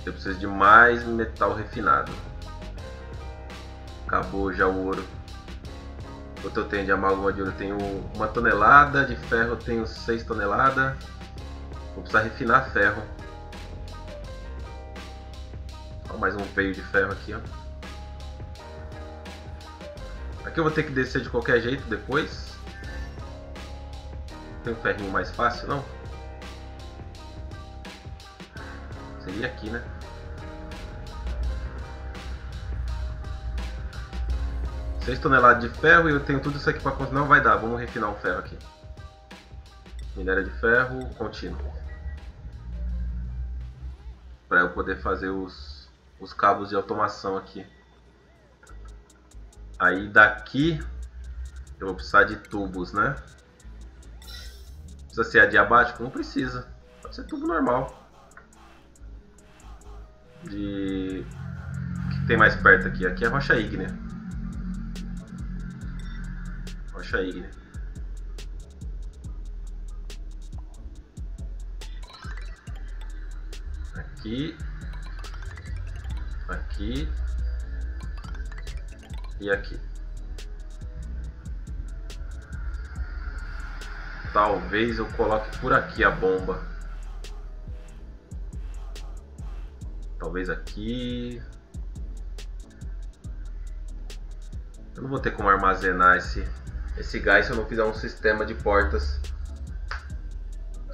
Eu preciso de mais metal refinado. Acabou já o ouro. Quanto eu tenho de amálgama de ouro? Eu tenho uma tonelada, de ferro eu tenho 6 toneladas. Vou precisar refinar ferro. Ó, mais um veio de ferro aqui, ó. Aqui eu vou ter que descer de qualquer jeito depois. Tem um ferrinho mais fácil, não? Seria aqui, né? Seis toneladas de ferro e eu tenho tudo isso aqui para continuar. Não vai dar, vamos refinar o ferro aqui. Minério de ferro contínuo. Para eu poder fazer os, os cabos de automação aqui. Aí daqui eu vou precisar de tubos, né? Precisa ser adiabático? Não precisa. Pode ser tubo normal de. O que tem mais perto aqui? Aqui é rocha ígnea. Rocha ígnea. Aqui. Aqui. E aqui. Talvez eu coloque por aqui a bomba. Talvez aqui. Eu não vou ter como armazenar esse, esse gás se eu não fizer um sistema de portas.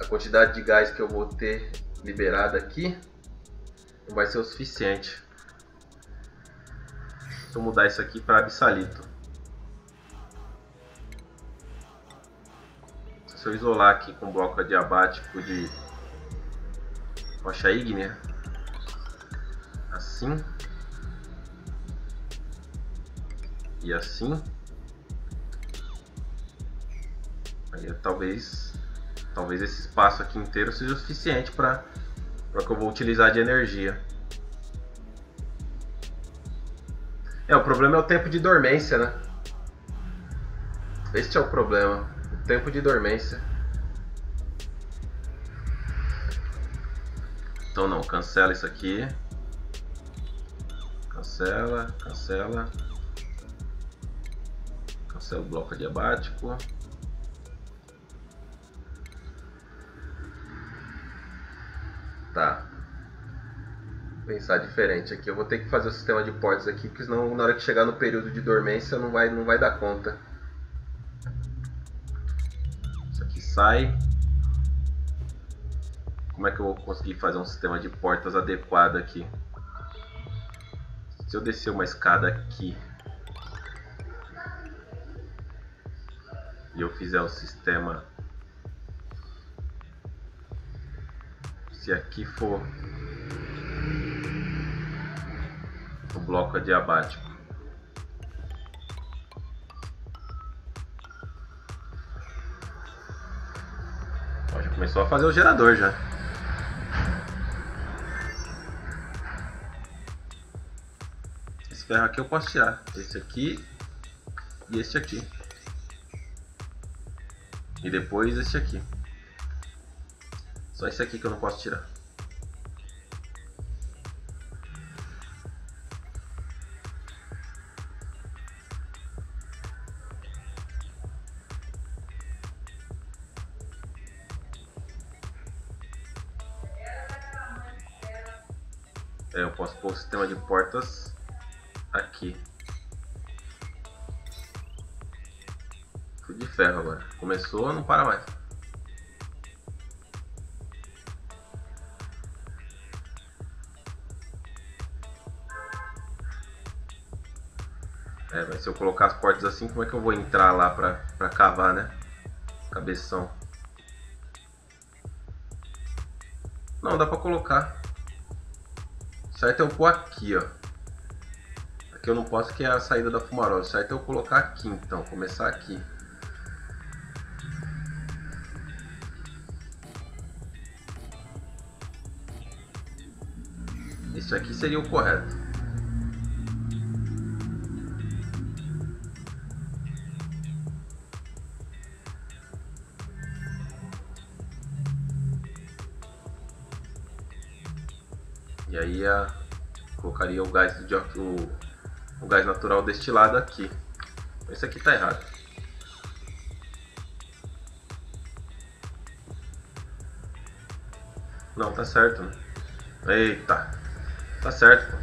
A quantidade de gás que eu vou ter liberada aqui não vai ser o suficiente. Se eu mudar isso aqui para absalito. Se eu isolar aqui com bloco adiabático de rocha ígnea, assim e assim, aí talvez talvez esse espaço aqui inteiro seja o suficiente para para que eu vou utilizar de energia. É, o problema é o tempo de dormência, né? Este é o problema, o tempo de dormência. Então não, cancela isso aqui. Cancela, cancela. Cancela o bloco adiabático. Tá. Pensar diferente aqui. Eu vou ter que fazer o sistema de portas aqui, porque senão na hora que chegar no período de dormência não vai, não vai dar conta. Isso aqui sai. Como é que eu vou conseguir fazer um sistema de portas adequado aqui? Se eu descer uma escada aqui e eu fizer o sistema se aqui for o bloco adiabático já começou a fazer o gerador já ferro aqui eu posso tirar. Esse aqui e esse aqui. E depois esse aqui. Só esse aqui que eu não posso tirar. É, eu posso pôr o sistema de portas aqui. Fui de ferro agora. Começou, não para mais. É, mas se eu colocar as portas assim, como é que eu vou entrar lá pra, pra cavar, né? Cabeção. Não, dá pra colocar. Certo é eu pôr aqui, ó. Aqui eu não posso que é a saída da fumarosa. Certo eu colocar aqui, então. Começar aqui. Isso aqui seria o correto. E aí a, colocaria o gás, de, o, o gás natural destilado aqui. Esse aqui está errado. Não, tá certo. Né? Eita. Tá certo.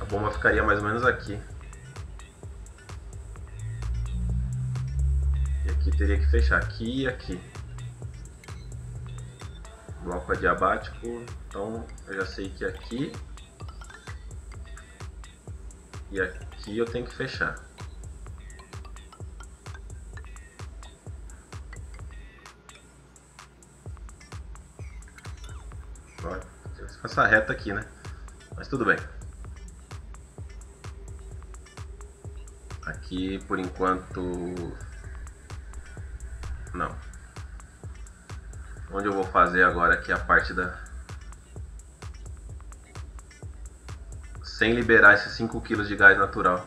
A bomba ficaria mais ou menos aqui. E aqui teria que fechar aqui e aqui bloco adiabático, então eu já sei que aqui e aqui eu tenho que fechar. essa reta aqui, né? Mas tudo bem. Aqui por enquanto não onde eu vou fazer agora aqui a parte da sem liberar esses 5 kg de gás natural.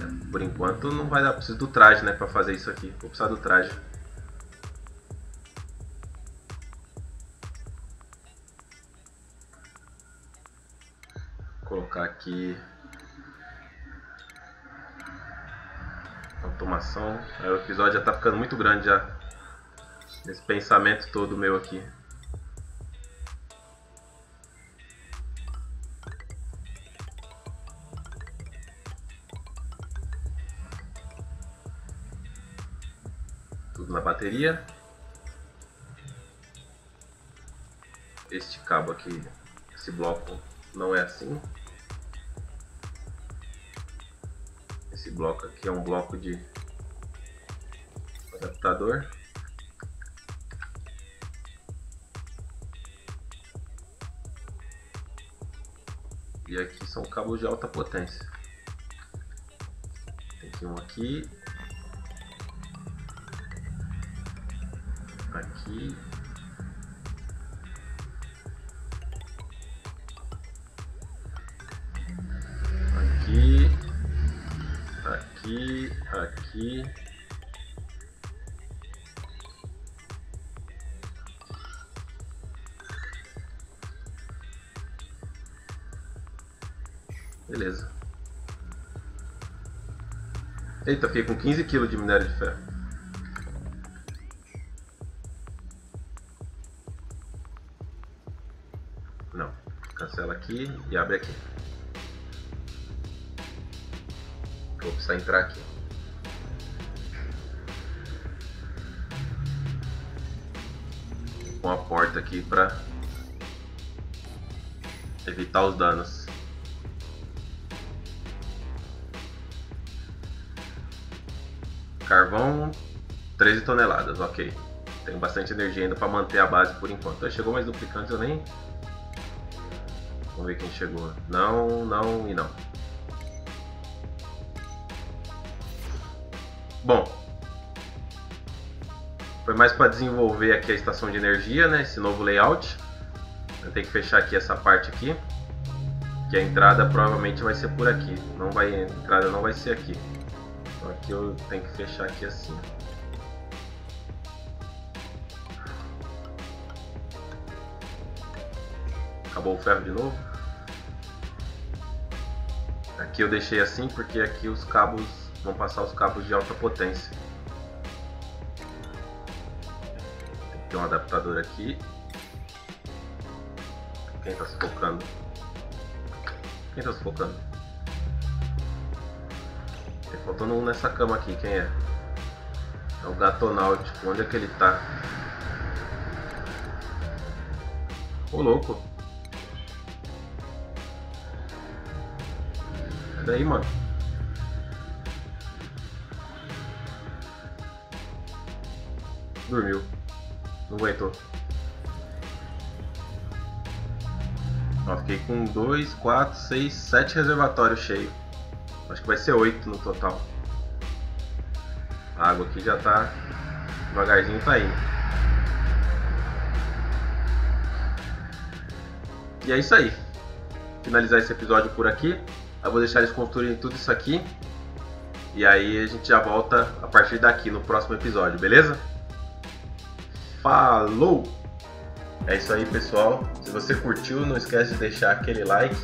É, por enquanto não vai dar, preciso do traje né, para fazer isso aqui, vou precisar do traje. Vou colocar aqui automação, o episódio já tá ficando muito grande já. Esse pensamento todo meu aqui. Bateria. Este cabo aqui, esse bloco não é assim. Esse bloco aqui é um bloco de adaptador. E aqui são cabos de alta potência. Tem um aqui. Aqui. Aqui. Aqui. Aqui. Beleza. Eita, fiquei com 15 kg de minério de ferro. Aqui e abre aqui. Vou precisar entrar aqui. Com a porta aqui para evitar os danos. Carvão, 13 toneladas, ok. Tenho bastante energia ainda para manter a base por enquanto. Chegou mais duplicantes, eu nem... Vamos ver quem chegou. Não, não e não. Bom. Foi mais para desenvolver aqui a estação de energia, né? Esse novo layout. Eu tenho que fechar aqui essa parte aqui. Que a entrada provavelmente vai ser por aqui. Não vai, a entrada não vai ser aqui. Então aqui eu tenho que fechar aqui assim. Acabou o ferro de novo. Aqui eu deixei assim porque aqui os cabos vão passar os cabos de alta potência. Tem um adaptador aqui. Quem está sufocando? Quem está sufocando? Faltando um nessa cama aqui, quem é? É o gatonáutico, onde é que ele tá? Ô louco! Daí, mano. Dormiu. Não aguentou. Ó, fiquei com 2, 4, 6, 7 reservatórios cheios. Acho que vai ser 8 no total. A água aqui já tá devagarzinho tá indo. E é isso aí. Finalizar esse episódio por aqui. Eu vou deixar eles construírem tudo isso aqui. E aí a gente já volta a partir daqui no próximo episódio, beleza? Falou! É isso aí, pessoal. Se você curtiu, não esquece de deixar aquele like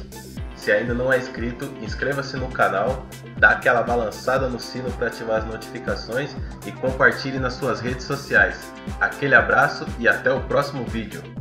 se ainda não é inscrito, inscreva-se no canal, dá aquela balançada no sino para ativar as notificações e compartilhe nas suas redes sociais. Aquele abraço e até o próximo vídeo.